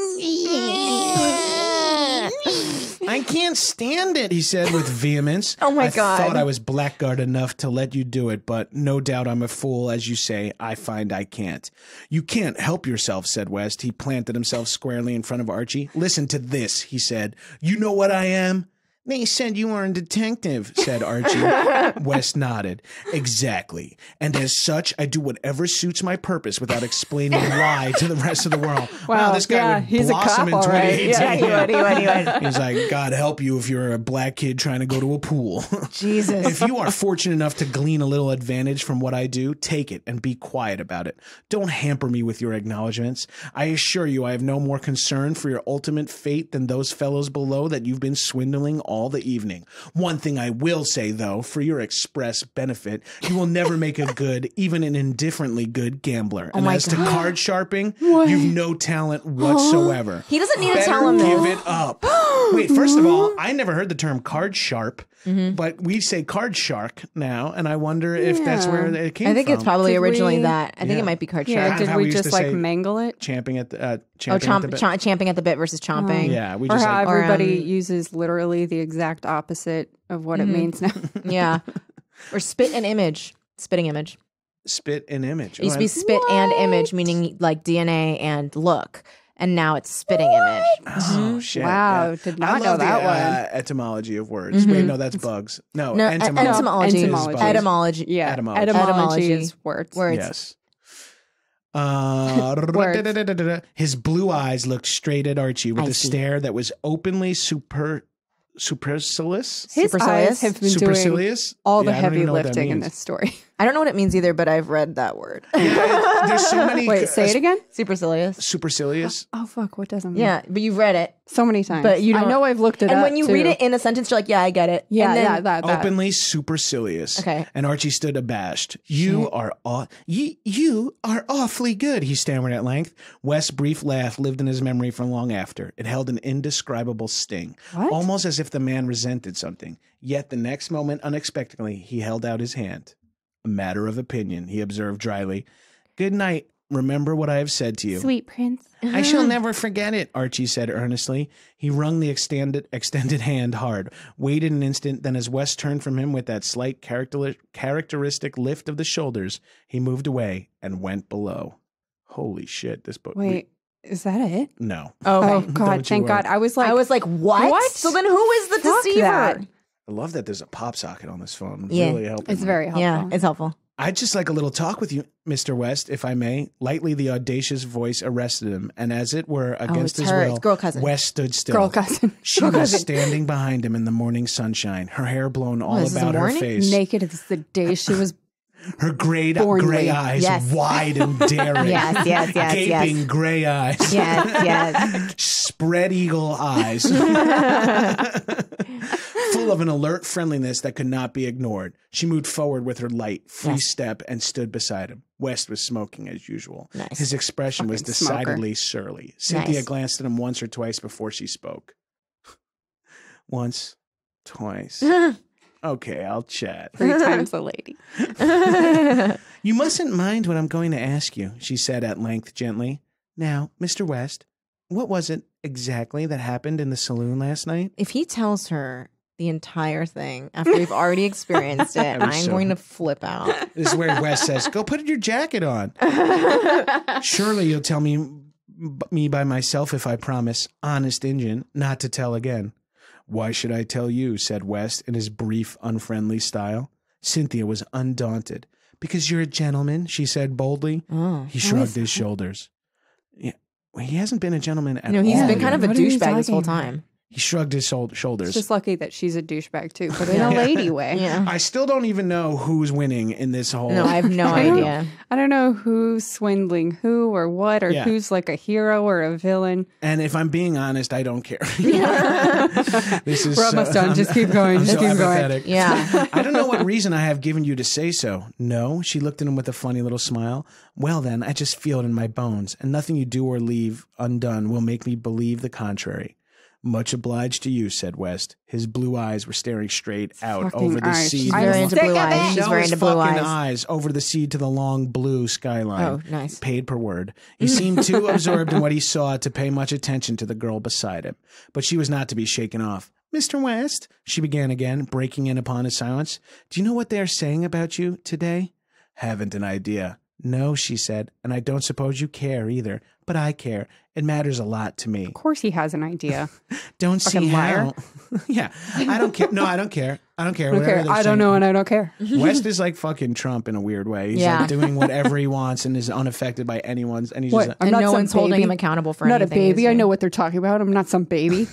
I can't stand it, he said with vehemence. Oh my I God. thought I was blackguard enough to let you do it, but no doubt I'm a fool, as you say. I find I can't. You can't help yourself, said West. He planted himself squarely in front of Archie. Listen to this, he said. You know what I am? They said you were a detective, said Archie. West nodded. Exactly. And as such, I do whatever suits my purpose without explaining why to the rest of the world. Wow, Wow, this guy yeah, would he's a blossom cop, in all right. 2018. Yeah, he would, he would, he would. He's like, God help you if you're a black kid trying to go to a pool. Jesus. if you are fortunate enough to glean a little advantage from what I do, take it and be quiet about it. Don't hamper me with your acknowledgments. I assure you, I have no more concern for your ultimate fate than those fellows below that you've been swindling all the evening. One thing I will say, though, for your express benefit, you will never make a good, even an indifferently good gambler. Oh and my as to card sharping, you've no talent whatsoever. He doesn't need to Better tell him give this. it up. Wait, first of all, I never heard the term card sharp, Mm-hmm. but we say card shark now, and I wonder if that's where it came from. I think from. it's probably Did originally we- that. I think Yeah. it might be card Yeah, shark. Kind did we we just like mangle it? champing at the uh, Oh, champing at the chomp, bit. chomp, champing at the bit versus chomping. Yeah, we Or just how like, Or, everybody um, uses literally the exact opposite of what it means now. Yeah. Or spit an image. Spitting image. spit an image. It used to be Oh, spit and image, meaning like DNA and look. And now it's spitting image. I- oh shit! Wow, yeah. did I not know love the, that one. uh, etymology of words. Wait, no, that's bugs. No, No, e- entomology. etymology. Etymology. Etymology. Yeah, Etymology. etymology, Etymology. is words. Words. Yes. Uh, Words. his blue eyes looked straight at Archie with I a see. stare that was openly super supercilious. His Supercilious? eyes have been doing all the Yeah, I heavy even know what that lifting in this story. I don't know what it means either, but I've read that word. Yeah, there's so many. Wait, say it again. Supercilious. Supercilious. Oh fuck, what doesn't mean? Yeah, but you've read it. so many times. But you don't- know I've looked at it and up. when you too. read it in a sentence, you're like, yeah, I get it. yeah, and then, yeah, that, that. Openly supercilious. Okay. And Archie stood abashed. You are aw- you, you are awfully good, he stammered at length. West's brief laugh lived in his memory for long after. It held an indescribable sting, What? almost as if the man resented something. Yet the next moment, unexpectedly, he held out his hand. A matter of opinion, he observed dryly. Good night. Remember what I have said to you. Sweet prince. I shall never forget it, Archie said earnestly. He wrung the extended extended hand hard, waited an instant, then as West turned from him with that slight character, characteristic lift of the shoulders, he moved away and went below. Holy shit, this book. we- Wait, is that it? no. Okay. Oh, oh God, thank worry. God. I was like, I was like, what? What? So then who is the Fuck deceiver? that. I love that there's a pop socket on this phone. Yeah. Really helping. it's me. very helpful. Yeah, it's helpful. I'd just like a little talk with you, Mr. West, if I may. Lightly, the audacious voice arrested him, and as it were oh, against Oh, it's his her. will, It's girl cousin. West stood still. girl cousin. She was standing behind him in the morning sunshine, her hair blown all this is about her morning? face, Naked as the day she was. Her gray, Bornly. gray eyes Yes. wide and daring, Yes, yes, yes, gaping yes. gray eyes, Yes, yes. spread eagle eyes, full of an alert friendliness that could not be ignored. She moved forward with her light, free Yes. step and stood beside him. West was smoking as usual. Nice. His expression was Fucking smoker. decidedly surly. Cynthia Nice. glanced at him once or twice before she spoke. once, twice. Okay, I'll chat. Three times a lady. You mustn't mind what I'm going to ask you, she said at length gently. Now, Mr. West, what was it exactly that happened in the saloon last night? if he tells her the entire thing after we've already experienced it. I'm so- going to flip out. This is where Wes says, "Go put your jacket on." Surely you'll tell me me by myself if I promise, honest Injun, not to tell again. Why should I tell you? said West in his brief, unfriendly style. Cynthia was undaunted. Because you're a gentleman, she said boldly. Oh. He shrugged his shoulders. Yeah, well, he hasn't been a gentleman at No, he's all. been kind of a What are you douchebag this whole talking time. He shrugged his shoulders. It's just lucky that she's a douchebag too, but in a lady way. Yeah. I still don't even know who's winning in this whole. No, I have no I idea. I don't know who's swindling who or what or Yeah. who's like a hero or a villain. And if I'm being honest, I don't care. this is We're almost so- done. Just keep going. I'm Just so keep going. Yeah. I don't know what reason I have given you to say so. No, she looked at him with a funny little smile. Well, then, I just feel it in my bones, and nothing you do or leave undone will make me believe the contrary. Much obliged to you, said West. His blue eyes were staring straight out Fucking over the eyes. sea. She's I'm very into blue eyes. She's No, very into blue fucking eyes. over the sea to the long blue skyline. Oh, nice. Paid per word. He oh. seemed too absorbed in what he saw to pay much attention to the girl beside him, but she was not to be shaken off. Mr. West, she began again, breaking in upon his silence. Do you know what they are saying about you today? Haven't an idea. No, she said, and I don't suppose you care either. But I care. It matters a lot to me. Of course, he has an idea. Don't see Fucking liar. how. yeah, I don't care. No, I don't care. I don't care. I don't care. I don't know, and I don't care. West is like fucking Trump in a weird way. He's Yeah. like doing whatever he wants and is unaffected by anyone's. And he's What? just I'm and not no some one's holding him accountable for I'm not a anything. he's baby. I know what they're talking about. I'm not some baby.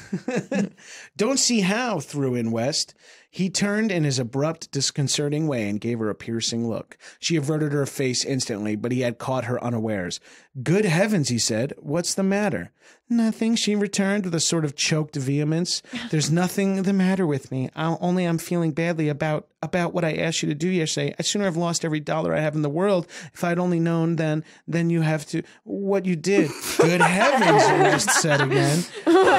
Don't see how, threw in West. He turned in his abrupt, disconcerting way and gave her a piercing look. She averted her face instantly, but he had caught her unawares. Good heavens, he said. What's the matter? Nothing, she returned with a sort of choked vehemence. There's nothing the matter with me. I'll, only I'm feeling badly about about what I asked you to do yesterday. I'd sooner have lost every dollar I have in the world if I'd only known then then you have to what you did. Good heavens, West said again.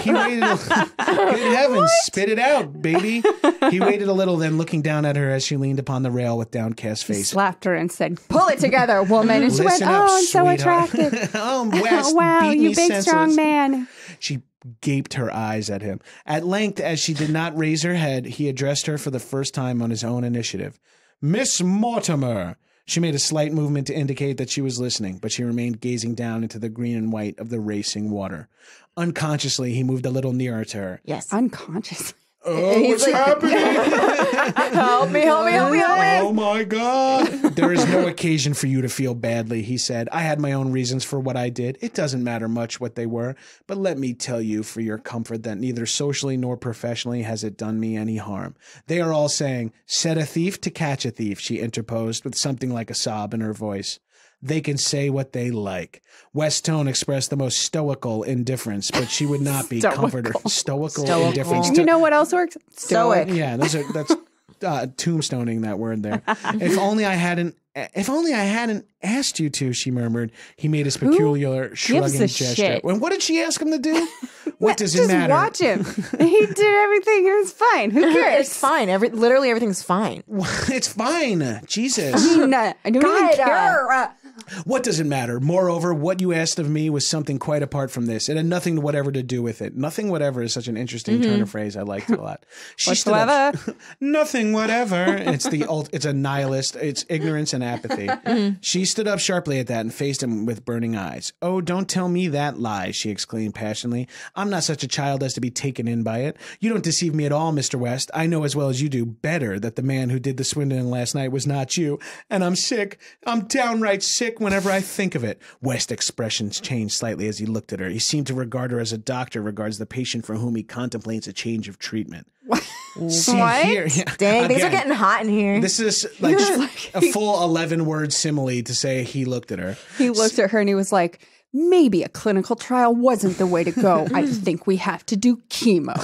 He waited a, Good heavens, spit it out, baby. He waited a little, then looking down at her as she leaned upon the rail with downcast He face. slapped her and said, "Pull it together, woman." And she went, Listen "Oh, I'm so sweetheart." attractive. oh, West, wow, you big strong man." She gaped her eyes at him. At length, as she did not raise her head, he addressed her for the first time on his own initiative. Miss Mortimer. She made a slight movement to indicate that she was listening, but she remained gazing down into the green and white of the racing water. Unconsciously, he moved a little nearer to her. Yes. Unconscious. Oh, He's what's like- happening? help me, help me, help me, help me. Oh my God. There is no occasion for you to feel badly, he said. I had my own reasons for what I did. It doesn't matter much what they were, but let me tell you for your comfort that neither socially nor professionally has it done me any harm. They are all saying, set a thief to catch a thief, she interposed with something like a sob in her voice. They can say what they like. West Tone expressed the most stoical indifference, but she would not be comforted. Stoical, Stoical. indifference. You know what else works? Stoic. Yeah, those are that's uh, tombstoning that word there. if only I hadn't. If only I hadn't asked you to, she murmured. He made his peculiar shrugging a gesture. shit? And what did she ask him to do? What does it Just matter? watch him. he did everything. It was fine. Who cares? It's fine. Every literally everything's fine. it's fine. Jesus. Nah, I don't God, even care. Uh, What does it matter? Moreover, what you asked of me was something quite apart from this. It had nothing whatever to do with it. Nothing whatever is such an interesting turn mm-hmm. of phrase. I liked it a lot. She stood up- Whatsoever. nothing whatever. It's the ult, it's a nihilist. It's ignorance and apathy. Mm-hmm. She stood up sharply at that and faced him with burning eyes. Oh, don't tell me that lie, she exclaimed passionately. I'm not such a child as to be taken in by it. You don't deceive me at all, Mr. West. I know as well as you do better that the man who did the swindling last night was not you. And I'm sick. I'm downright sick whenever I think of it. West's expressions changed slightly as he looked at her. He seemed to regard her as a doctor regards the patient for whom he contemplates a change of treatment. See What? here- yeah. Dang, things are getting hot in here. This is like a full 11 word simile to say he looked at her. He looked at her and he was like, maybe a clinical trial wasn't the way to go. I think we have to do chemo.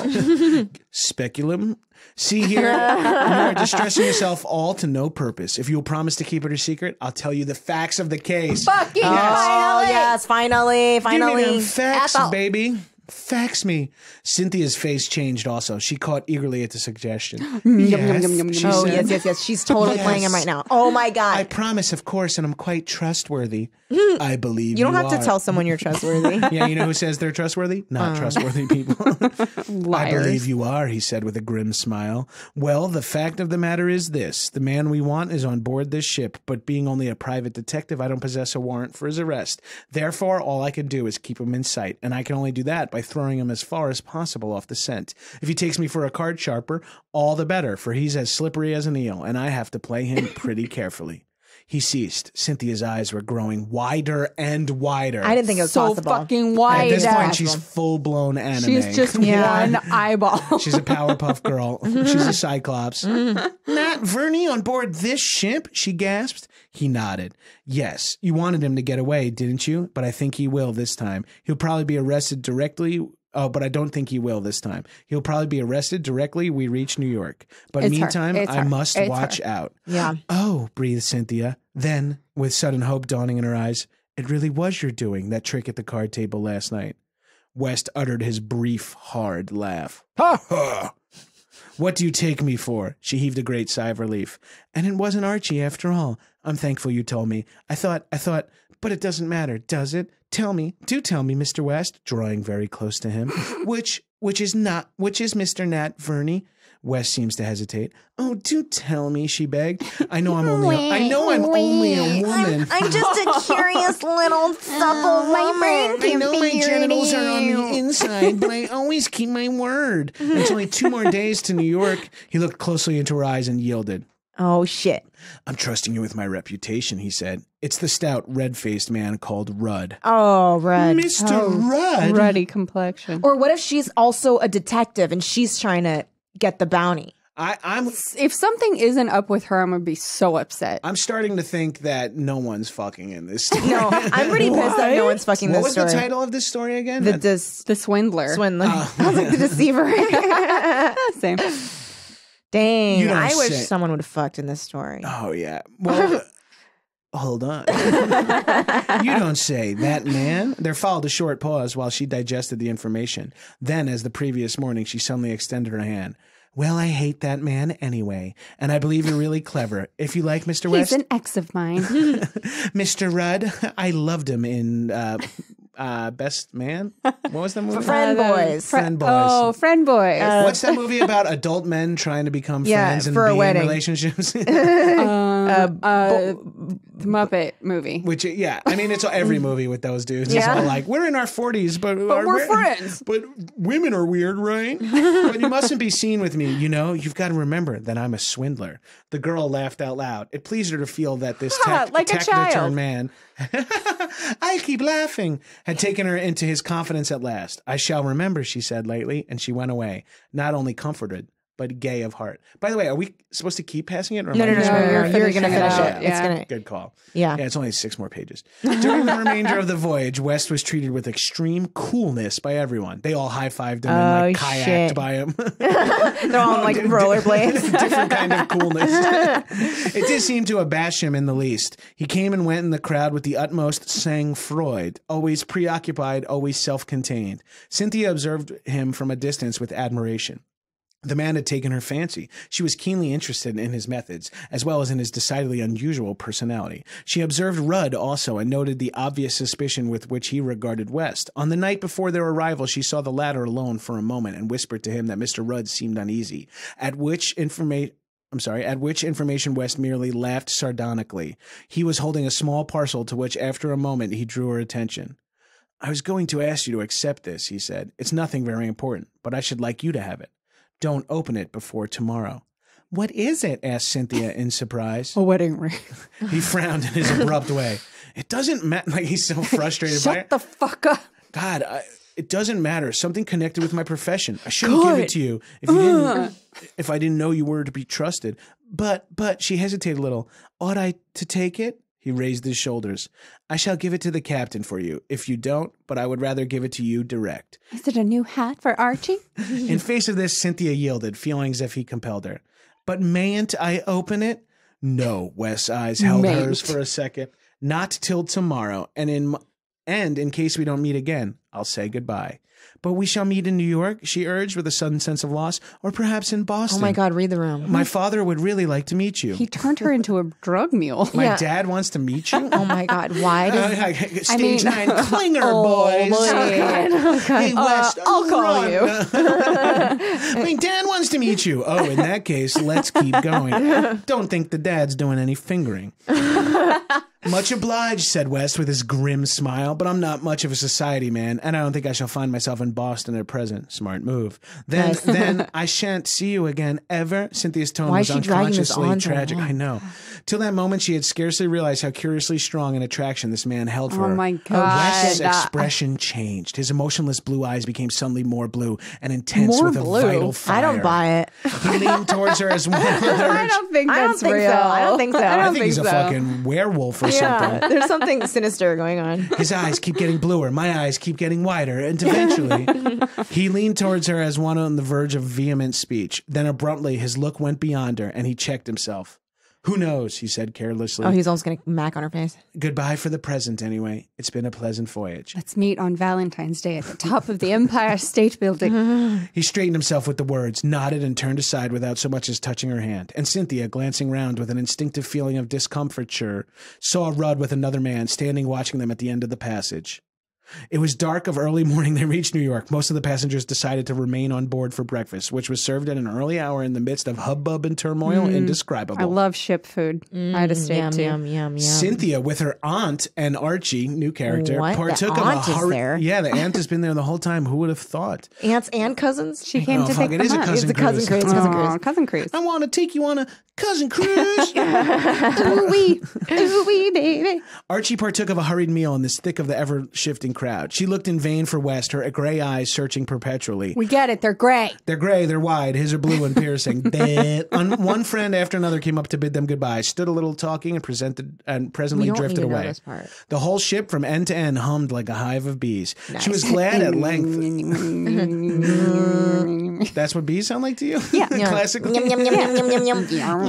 Speculum. See here, you are distressing yourself all to no purpose. If you will promise to keep it a secret, I'll tell you the facts of the case. Fucking oh yes, finally, Give me finally. them facts, Ethel. baby. Fax me. Cynthia's face changed also. She caught eagerly at the suggestion. Yes, yum, yum, yum, she. Oh said, yes, yes, yes. She's totally playing him right now. Oh my God. I promise, of course, and I'm quite trustworthy. I believe you you don't have are. to tell someone you're trustworthy. Yeah, you know who says they're trustworthy? Not uh. trustworthy people. I believe you are, he said with a grim smile. Well, the fact of the matter is this the man we want is on board this ship, but being only a private detective, I don't possess a warrant for his arrest. Therefore, all I can do is keep him in sight, and I can only do that by throwing him as far as possible off the scent. If he takes me for a card sharper, all the better, for he's as slippery as an eel, and I have to play him pretty carefully. He ceased. Cynthia's eyes were growing wider and wider. I didn't think it was so possible. fucking At wide. this Yeah. point, she's full blown anime. She's just Yeah. one eyeball. She's a Powerpuff Girl. Mm-hmm. She's a Cyclops. Nat Verney on board this ship? She gasped. He nodded. Yes, you wanted him to get away, didn't you? But I think he will this time. He'll probably be arrested directly. Oh, but I don't think he will this time. He'll probably be arrested directly we reach New York. But It's meantime, I her. must It's watch her. out. Yeah. Oh, breathed Cynthia. Then, with sudden hope dawning in her eyes, it really was your doing, that trick at the card table last night. West uttered his brief, hard laugh. Ha ha! What do you take me for? She heaved a great sigh of relief. And it wasn't Archie after all. I'm thankful you told me. I thought, I thought, but it doesn't matter, does it? Tell me, do tell me, Mr. West, drawing very close to him. which, which is not, which is Mr. Nat Verney? West seems to hesitate. Oh, do tell me, she begged. I know I'm only, a, I know I'm only a woman. I'm just a curious little supple woman. I know my genitals are on the inside, but I always keep my word. It's only two more days to New York. He looked closely into her eyes and yielded. Oh shit. I'm trusting you with my reputation, he said. It's the stout, red faced man called Rudd. Oh, Red. Mr. Oh, Rudd? Ruddy complexion. Or what if she's also a detective and she's trying to get the bounty? I, I'm if something isn't up with her, I'm gonna be so upset. I'm starting to think that no one's fucking in this story. No, I'm pretty pissed that no one's fucking what this story. What was story. the title of this story again? The dis- the swindler. swindler. Oh. I was like the deceiver. Same. Dang. You don't I wish say. someone would have fucked in this story. oh yeah. Well, hold on. you don't say. That man? There followed a short pause while she digested the information. Then, as the previous morning, she suddenly extended her hand. Well, I hate that man anyway, and I believe you're really clever. If you like Mr. West, He's West, an ex of mine. Mr. Rudd, I loved him in uh, uh, Best Man. What was the movie? Friend Uh, the boys. Friend Boys. Oh, friend boys. What's that movie about adult men trying to become Yeah, friends and for a be wedding. in relationships? um, uh, the Muppet movie. Which, yeah, I mean, it's every movie with those dudes. It's Yeah. all like, we're in our 40s, but, but we're friends. But women are weird, right? but you mustn't be seen with me. You know, you've got to remember that I'm a swindler. The girl laughed out loud. It pleased her to feel that this Ha, tech, like a child. man, I keep laughing, had taken her into his confidence at last. I shall remember, she said lightly, and she went away, not only comforted, but gay of heart. By the way, are we supposed to keep passing it? Or No, no, no, no, No, you're. You're gonna finish oh, it. It's yeah. gonna. Good call. Yeah. Yeah, it's only six more pages. During the remainder of the voyage, West was treated with extreme coolness by everyone. They all high fived him and like Oh, kayaked by him. They're all on like rollerblades. Different kind of coolness. it did seem to abash him in the least. He came and went in the crowd with the utmost sang-froid, always preoccupied, always self contained. Cynthia observed him from a distance with admiration. The man had taken her fancy. She was keenly interested in his methods, as well as in his decidedly unusual personality. She observed Rudd also and noted the obvious suspicion with which he regarded West. On the night before their arrival, she saw the latter alone for a moment and whispered to him that Mr. Rudd seemed uneasy, at which information. I'm sorry, at which information West merely laughed sardonically. He was holding a small parcel to which, after a moment, he drew her attention. I was going to ask you to accept this, he said. It's nothing very important, but I should like you to have it. Don't open it before tomorrow. What is it? asked Cynthia in surprise. A wedding ring. He frowned in his abrupt way. It doesn't matter. Like he's so frustrated by Shut the fuck up. God, I, it doesn't matter. Something connected with my profession. I shouldn't give it to you if you didn't. If I didn't know you were to be trusted. But but she hesitated a little. Ought I to take it? He raised his shoulders. I shall give it to the captain for you. If you don't, but I would rather give it to you direct. Is it a new hat for Archie? In face of this, Cynthia yielded, feeling as if he compelled her. But mayn't I open it? No. Wes' eyes held Mayn't. hers for a second. Not till tomorrow. And in m- and in case we don't meet again, I'll say goodbye. But we shall meet in New York, she urged with a sudden sense of loss, or perhaps in Boston. Oh my God, read the room. My father would really like to meet you. He turned her into a drug mule. my Yeah. dad wants to meet you. Oh my God, why does Stage mean- nine, clinger Oh, boys. boy. Oh, oh, hey, uh, West, I'll call run. you. My dad wants to meet you. Oh, in that case, let's keep going. Don't think the dad's doing any fingering. Much obliged, said West with his grim smile, but I'm not much of a society man, and I don't think I shall find myself in Boston at present. Smart move. Then, Nice. then I shan't see you again ever. Cynthia's tone Why was is she dragging this unconsciously tragic. I know. Till that moment, she had scarcely realized how curiously strong an attraction this man held oh for her. Oh my West's God. expression changed. His emotionless blue eyes became suddenly more blue and intense More with a vital fire. I don't buy it. He leaned towards her as one I don't think I don't that's think real. so. I don't think so. I I don't I think he's a fucking werewolf or Yeah, something. there's something sinister going on. His eyes keep getting bluer. My eyes keep getting wider. And eventually, he leaned towards her as one on the verge of vehement speech. Then abruptly, his look went beyond her and he checked himself. Who knows? He said carelessly. Oh, he's almost gonna mac on her face. Goodbye for the present, anyway. It's been a pleasant voyage. Let's meet on Valentine's Day at the top of the Empire State Building. He straightened himself with the words, nodded, and turned aside without so much as touching her hand. And Cynthia, glancing round with an instinctive feeling of discomfiture, saw Rudd with another man standing watching them at the end of the passage. It was dark of early morning they reached New York. Most of the passengers decided to remain on board for breakfast, which was served at an early hour in the midst of hubbub and turmoil mm. indescribable. I love ship food. I had a steak Yum too. yum yum yum. Cynthia, with her aunt and Archie, new character, What? The partook aunt of a is there? Yeah, the aunt has been there the whole time. Who would have thought? Aunts and cousins. She came Oh, to fuck, pick it them is a up. cousin It's a cousin cruise. cruise. Cousin cruise. cousin cruise. I want to take you on a cousin cruise. ooh wee, ooh wee, baby. Archie partook of a hurried meal in this thick of the ever shifting crowd. She looked in vain for West, her gray eyes searching perpetually. We get it. They're gray. They're gray, they're wide, his are blue and piercing. One friend after another came up to bid them goodbye, stood a little talking, and presented and presently drifted away. The whole ship from end to end hummed like a hive of bees. She was glad at length. That's what bees sound like to you? Yeah. Classically. Yum yum yum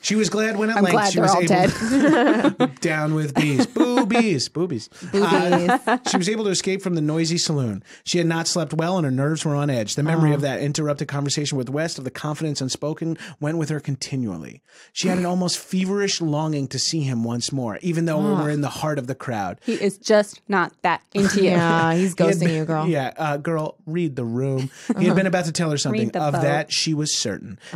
She was glad when at I'm length glad she was all able dead. down with bees. Boobies. Boobies. Uh, she was able to escape from the noisy saloon. She had not slept well and her nerves were on edge. The memory of that interrupted conversation with West, of the confidence unspoken, went with her continually. She had an almost feverish longing to see him once more, even though we were in the heart of the crowd. He is just not that into you. Yeah, he's He ghosting been- you, girl. Yeah, uh, girl, read the room. He had been about to tell her something. Read the Of boat. that, she was certain.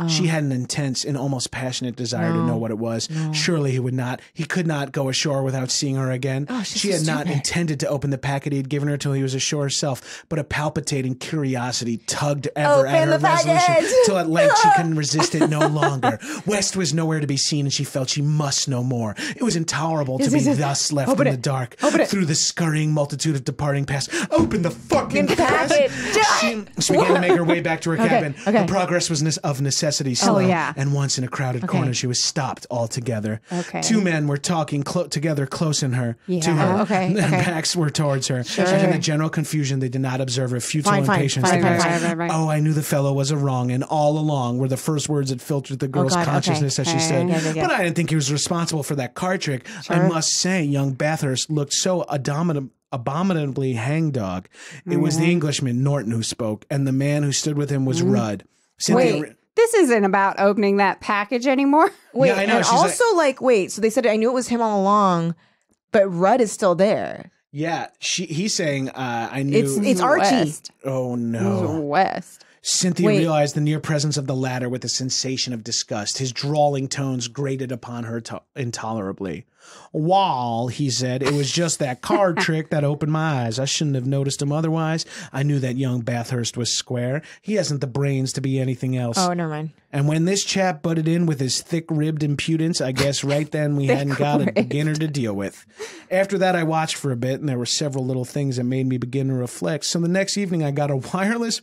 She had an intense and almost passionate desire to know what it was. Surely he would not. He could not go ashore without seeing her again. she's she had not intended to open the packet he had given her till he was ashore herself, but a palpitating curiosity tugged ever at her resolution till at length she couldn't resist it no longer. West was nowhere to be seen, and she felt she must know more. It was intolerable to be thus left in the dark through the scurrying multitude of departing past. Open the fucking packet! She, she began to make her way back to her cabin. okay. Her progress was of necessity slow. yeah. And once in a crowded corner, she was stopped altogether. Okay. Two men were talking clo- together close in her, to Yeah. her. Okay, Their okay. backs were towards her. And in the general confusion, they did not observe her futile Fine, impatience. fine, to fine, fine, fine, fine. Oh, I knew the fellow was a wrong, and all along were the first words that filtered the girl's God, okay. consciousness as she said, Yeah. But I didn't think he was responsible for that card trick. I must say, young Bathurst looked so abominable. Abominably hangdog. It was Mm-hmm. the Englishman Norton who spoke, and the man who stood with him was Rudd. Cynthia, Wait, this isn't about opening that package anymore. Wait, Yeah, I know, and she's like- also like, wait, so they said I knew it was him all along, but Rudd is still there. yeah, she, he's saying, uh, I knew. It's it's Archie. West. oh no. West. Cynthia Wait. realized the near presence of the latter with a sensation of disgust. His drawling tones grated upon her to- intolerably. Wall, he said, it was just that card trick that opened my eyes. I shouldn't have noticed him otherwise. I knew that young Bathurst was square. He hasn't the brains to be anything else. Oh, never mind. And when this chap butted in with his thick ribbed impudence, I guess right then we hadn't got a beginner to deal with. After that, I watched for a bit, and there were several little things that made me begin to reflect. So the next evening, I got a wireless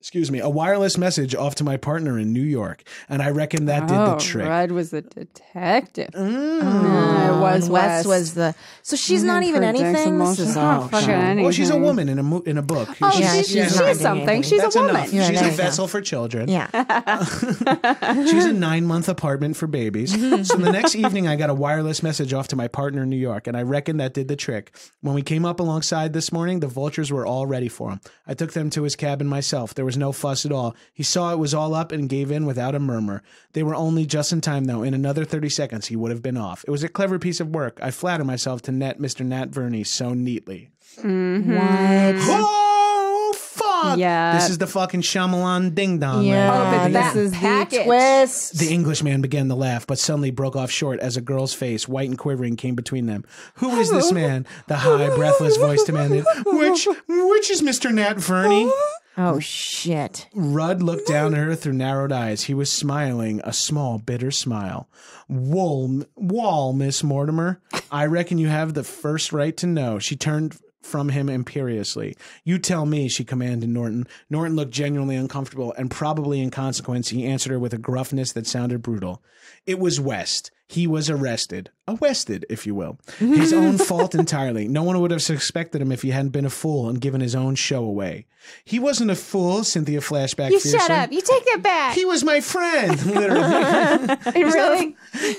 excuse me, a wireless message off to my partner in New York, and I reckon that did oh, the trick. Rudd was a detective. Mm. it was and West. was the. So she's not even anything. This is Not oh, fucking anything. Well, she's a woman in a mo- in a book. Oh, Yeah, she's, she's she's, not doing something. She's That's a woman. enough. Yeah, She's there a you go. vessel for children. Yeah. She's a nine month apartment for babies. so the next evening, I got a wireless message off to my partner in New York, and I reckon that did the trick. When we came up alongside this morning, the vultures were all ready for him. I took them to his cabin myself. There was no fuss at all. He saw it was all up and gave in without a murmur. They were only just in time, though. In another 30 seconds, he would have been off. It was a clever piece of work. I flatter myself to net Mr. Nat Verney so neatly. Mm-hmm. What? Oh, fuck! Yeah. This is the fucking Shyamalan ding dong. Yeah. Oh, but This that is package. Twist. The Englishman began to laugh, but suddenly broke off short as a girl's face, white and quivering, came between them. Who is this man? The high, breathless voice demanded. Which, which is Mr. Nat Verney? Oh shit. Rudd looked down at her through narrowed eyes. He was smiling, a small, bitter smile. Wool, wall, Miss Mortimer. I reckon you have the first right to know. She turned from him imperiously. You tell me, she commanded Norton. Norton looked genuinely uncomfortable, and probably in consequence, he answered her with a gruffness that sounded brutal. It was West. He was arrested. Arrested, if you will. His own fault entirely. No one would have suspected him if he hadn't been a fool and given his own show away. He wasn't a fool, Cynthia flashback You fiercely. shut up. You take that back. He was my friend, literally. really?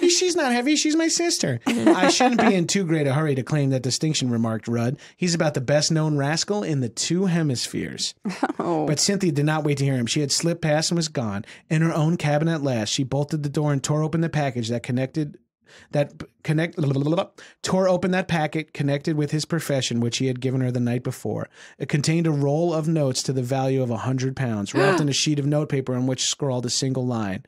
she's not heavy. She's my sister. I shouldn't be in too great a hurry to claim that distinction, remarked Rudd. He's about the best known rascal in the two hemispheres. Oh. But Cynthia did not wait to hear him. She had slipped past and was gone. In her own cabin at last, she bolted the door and tore open the package that connected that connect tore open that packet connected with his profession which he had given her the night before. It contained a roll of notes to the value of a hundred pounds wrapped in a sheet of notepaper on which scrawled a single line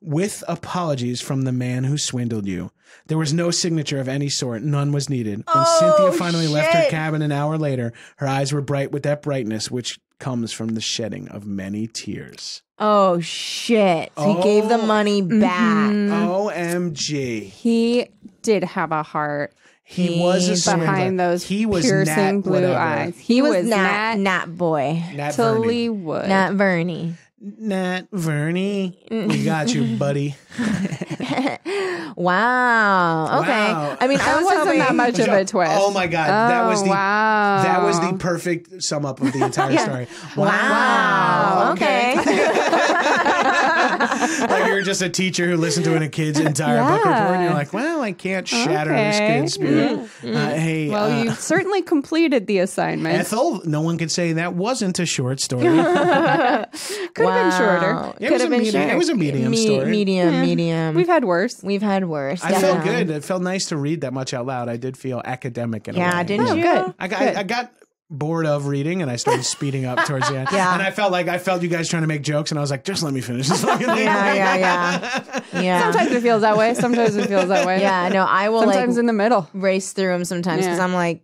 with apologies from the man who swindled you. There was no signature of any sort. None was needed. When cynthia oh, finally left her cabin an hour later her eyes were bright with that brightness which comes from the shedding of many tears Oh shit. So he gave the Oh. money mm-hmm. back. omg He did have a heart he was a swindler. behind those he was piercing Nat blue whatever. eyes. He, was, was Nat, Nat Nat boy. Nat Verney. Tully Wood. Nat Verney. Nat Verney. We got you, buddy. Wow. Okay. Wow. I mean, I was wasn't hoping- that much of a twist. Oh my god, that was Oh, the wow. that was the perfect sum up of the entire story. Wow. Okay. like you're just a teacher who listened to a kid's entire book report, and you're like, "Well, I can't shatter this kid's spirit." Uh, hey, Well, uh, you certainly completed the assignment. Ethel, no one could say that wasn't a short story. Could have been shorter. It Could was have a been medium- short. it was a medium Me- story. Medium, medium. We've had worse. We've had worse. I felt good. It felt nice to read that much out loud. I did feel academic in a Yeah, way. didn't Oh, you? good. I got I, I got bored of reading and I started speeding up towards the end. Yeah. And I felt like I felt you guys trying to make jokes and I was like, just let me finish this fucking thing. Yeah, yeah, yeah. Yeah. Sometimes it feels that way. Sometimes it feels that way. yeah, no, I will Sometimes like in the middle. race through them sometimes because Yeah. I'm like,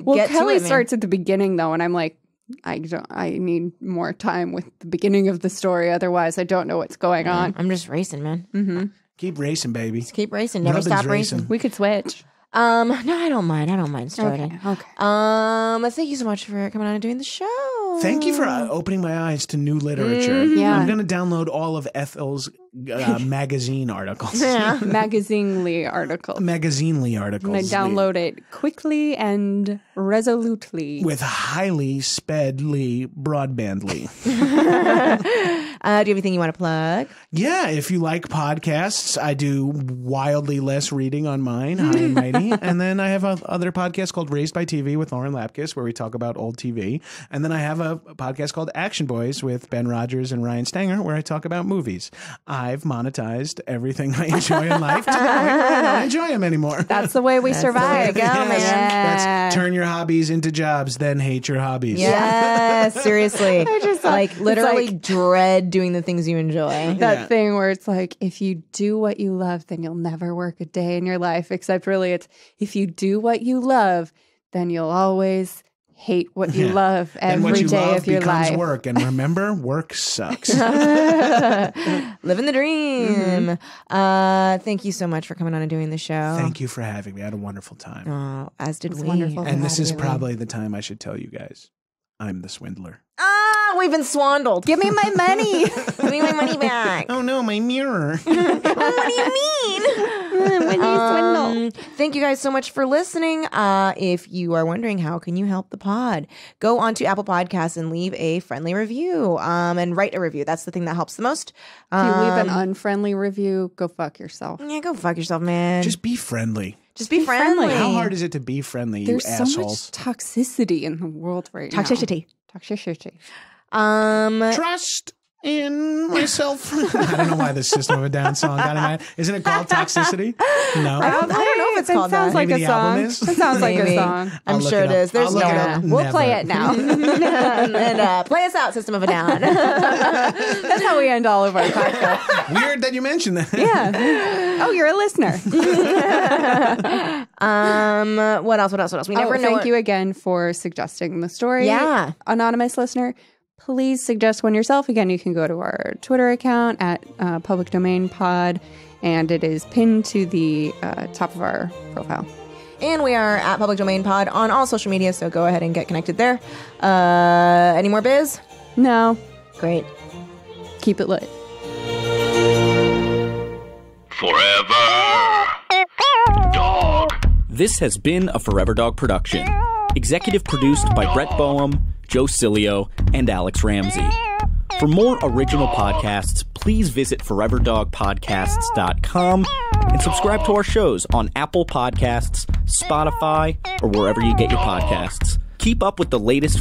Well, get to Kelly it, starts at the beginning though, and I'm like, I don't. I need more time with the beginning of the story. Otherwise, I don't know what's going on. I'm just racing, man. Mm-hmm. Keep racing, baby. Keep racing. Never Nothing's stop racing. racing. We could switch. Um, no, I don't mind. I don't mind starting. Okay. Okay. Um, thank you so much for coming on and doing the show. Thank you for uh, opening my eyes to new literature. Yeah. I'm going to download all of Ethel's uh, magazine articles. Yeah. Magazinely article. Magazinely And I articles. download it quickly and resolutely. With highly spedly broadbandly. Uh, do you have anything you want to plug? Yeah, if you like podcasts, I do wildly less reading on mine, High and Mighty. and then I have a other podcast called Raised by TV with Lauren Lapkus, where we talk about old TV. And then I have a podcast called Action Boyz with Ben Rodgers and Ryan Stanger, where I talk about movies. I've monetized everything I enjoy in life to the point where I don't enjoy them anymore. That's the way we survive. go, man. That's turn your hobbies into jobs, then hate your hobbies. Yes, seriously. I just- like literally like- dread doing the things you enjoy. that Yeah. thing where it's like if you do what you love then you'll never work a day in your life except really it's if you do what you love then you'll always hate what you Yeah. love Then every what you day love of your becomes life work. And remember, work sucks. Living the dream. Mm-hmm. Uh, thank you so much for coming on and doing the show. Thank you for having me. I had a wonderful time. Oh, as did we. wonderful. and this is Really. probably the time I should tell you guys I'm the swindler. Ah, we've been swindled. Give me my money. Give me my money back. Oh no, my mirror. what do you mean? when you Um, thank you guys so much for listening. Uh, if you are wondering how can you help the pod, go onto Apple Podcasts and leave a friendly review. Um, and write a review. That's the thing that helps the most. If you leave an Um, unfriendly review, go fuck yourself. yeah, go fuck yourself, man. Just, Just be friendly. Be, be friendly. friendly. How hard is it to be friendly, you There's so assholes? much toxicity in the world right now. Toxicity. Toxicity. Um, Trust in myself. I don't know why the System of a Down song got in my head. Isn't it called Toxicity? No. I don't know if it's That called sounds that. like Maybe a the album song. is? That sounds like Maybe. a song. I'm I'll sure it it up. is. There's no. it. We'll play it now. and uh, play us out, System of a Down. That's how we end all of our podcasts. Weird that you mentioned that. Yeah. Oh, you're a listener. um, what else? What else? What else? We never oh, know. thank what- you again for suggesting the story. Yeah. Anonymous listener, please suggest one yourself. Again, you can go to our Twitter account at uh, Public Domain Pod, and it is pinned to the uh, top of our profile. And we are at Public Domain Pod on all social media, so go ahead and get connected there. Uh, any more biz? No, Great. keep it lit. Forever. Dog. This has been a Forever Dog production. Executive produced by Brett Boehm, Joe Cilio, and Alex Ramsey. For more original podcasts, please visit foreverdogpodcasts.com and subscribe to our shows on Apple Podcasts, Spotify, or wherever you get your podcasts. Keep up with the latest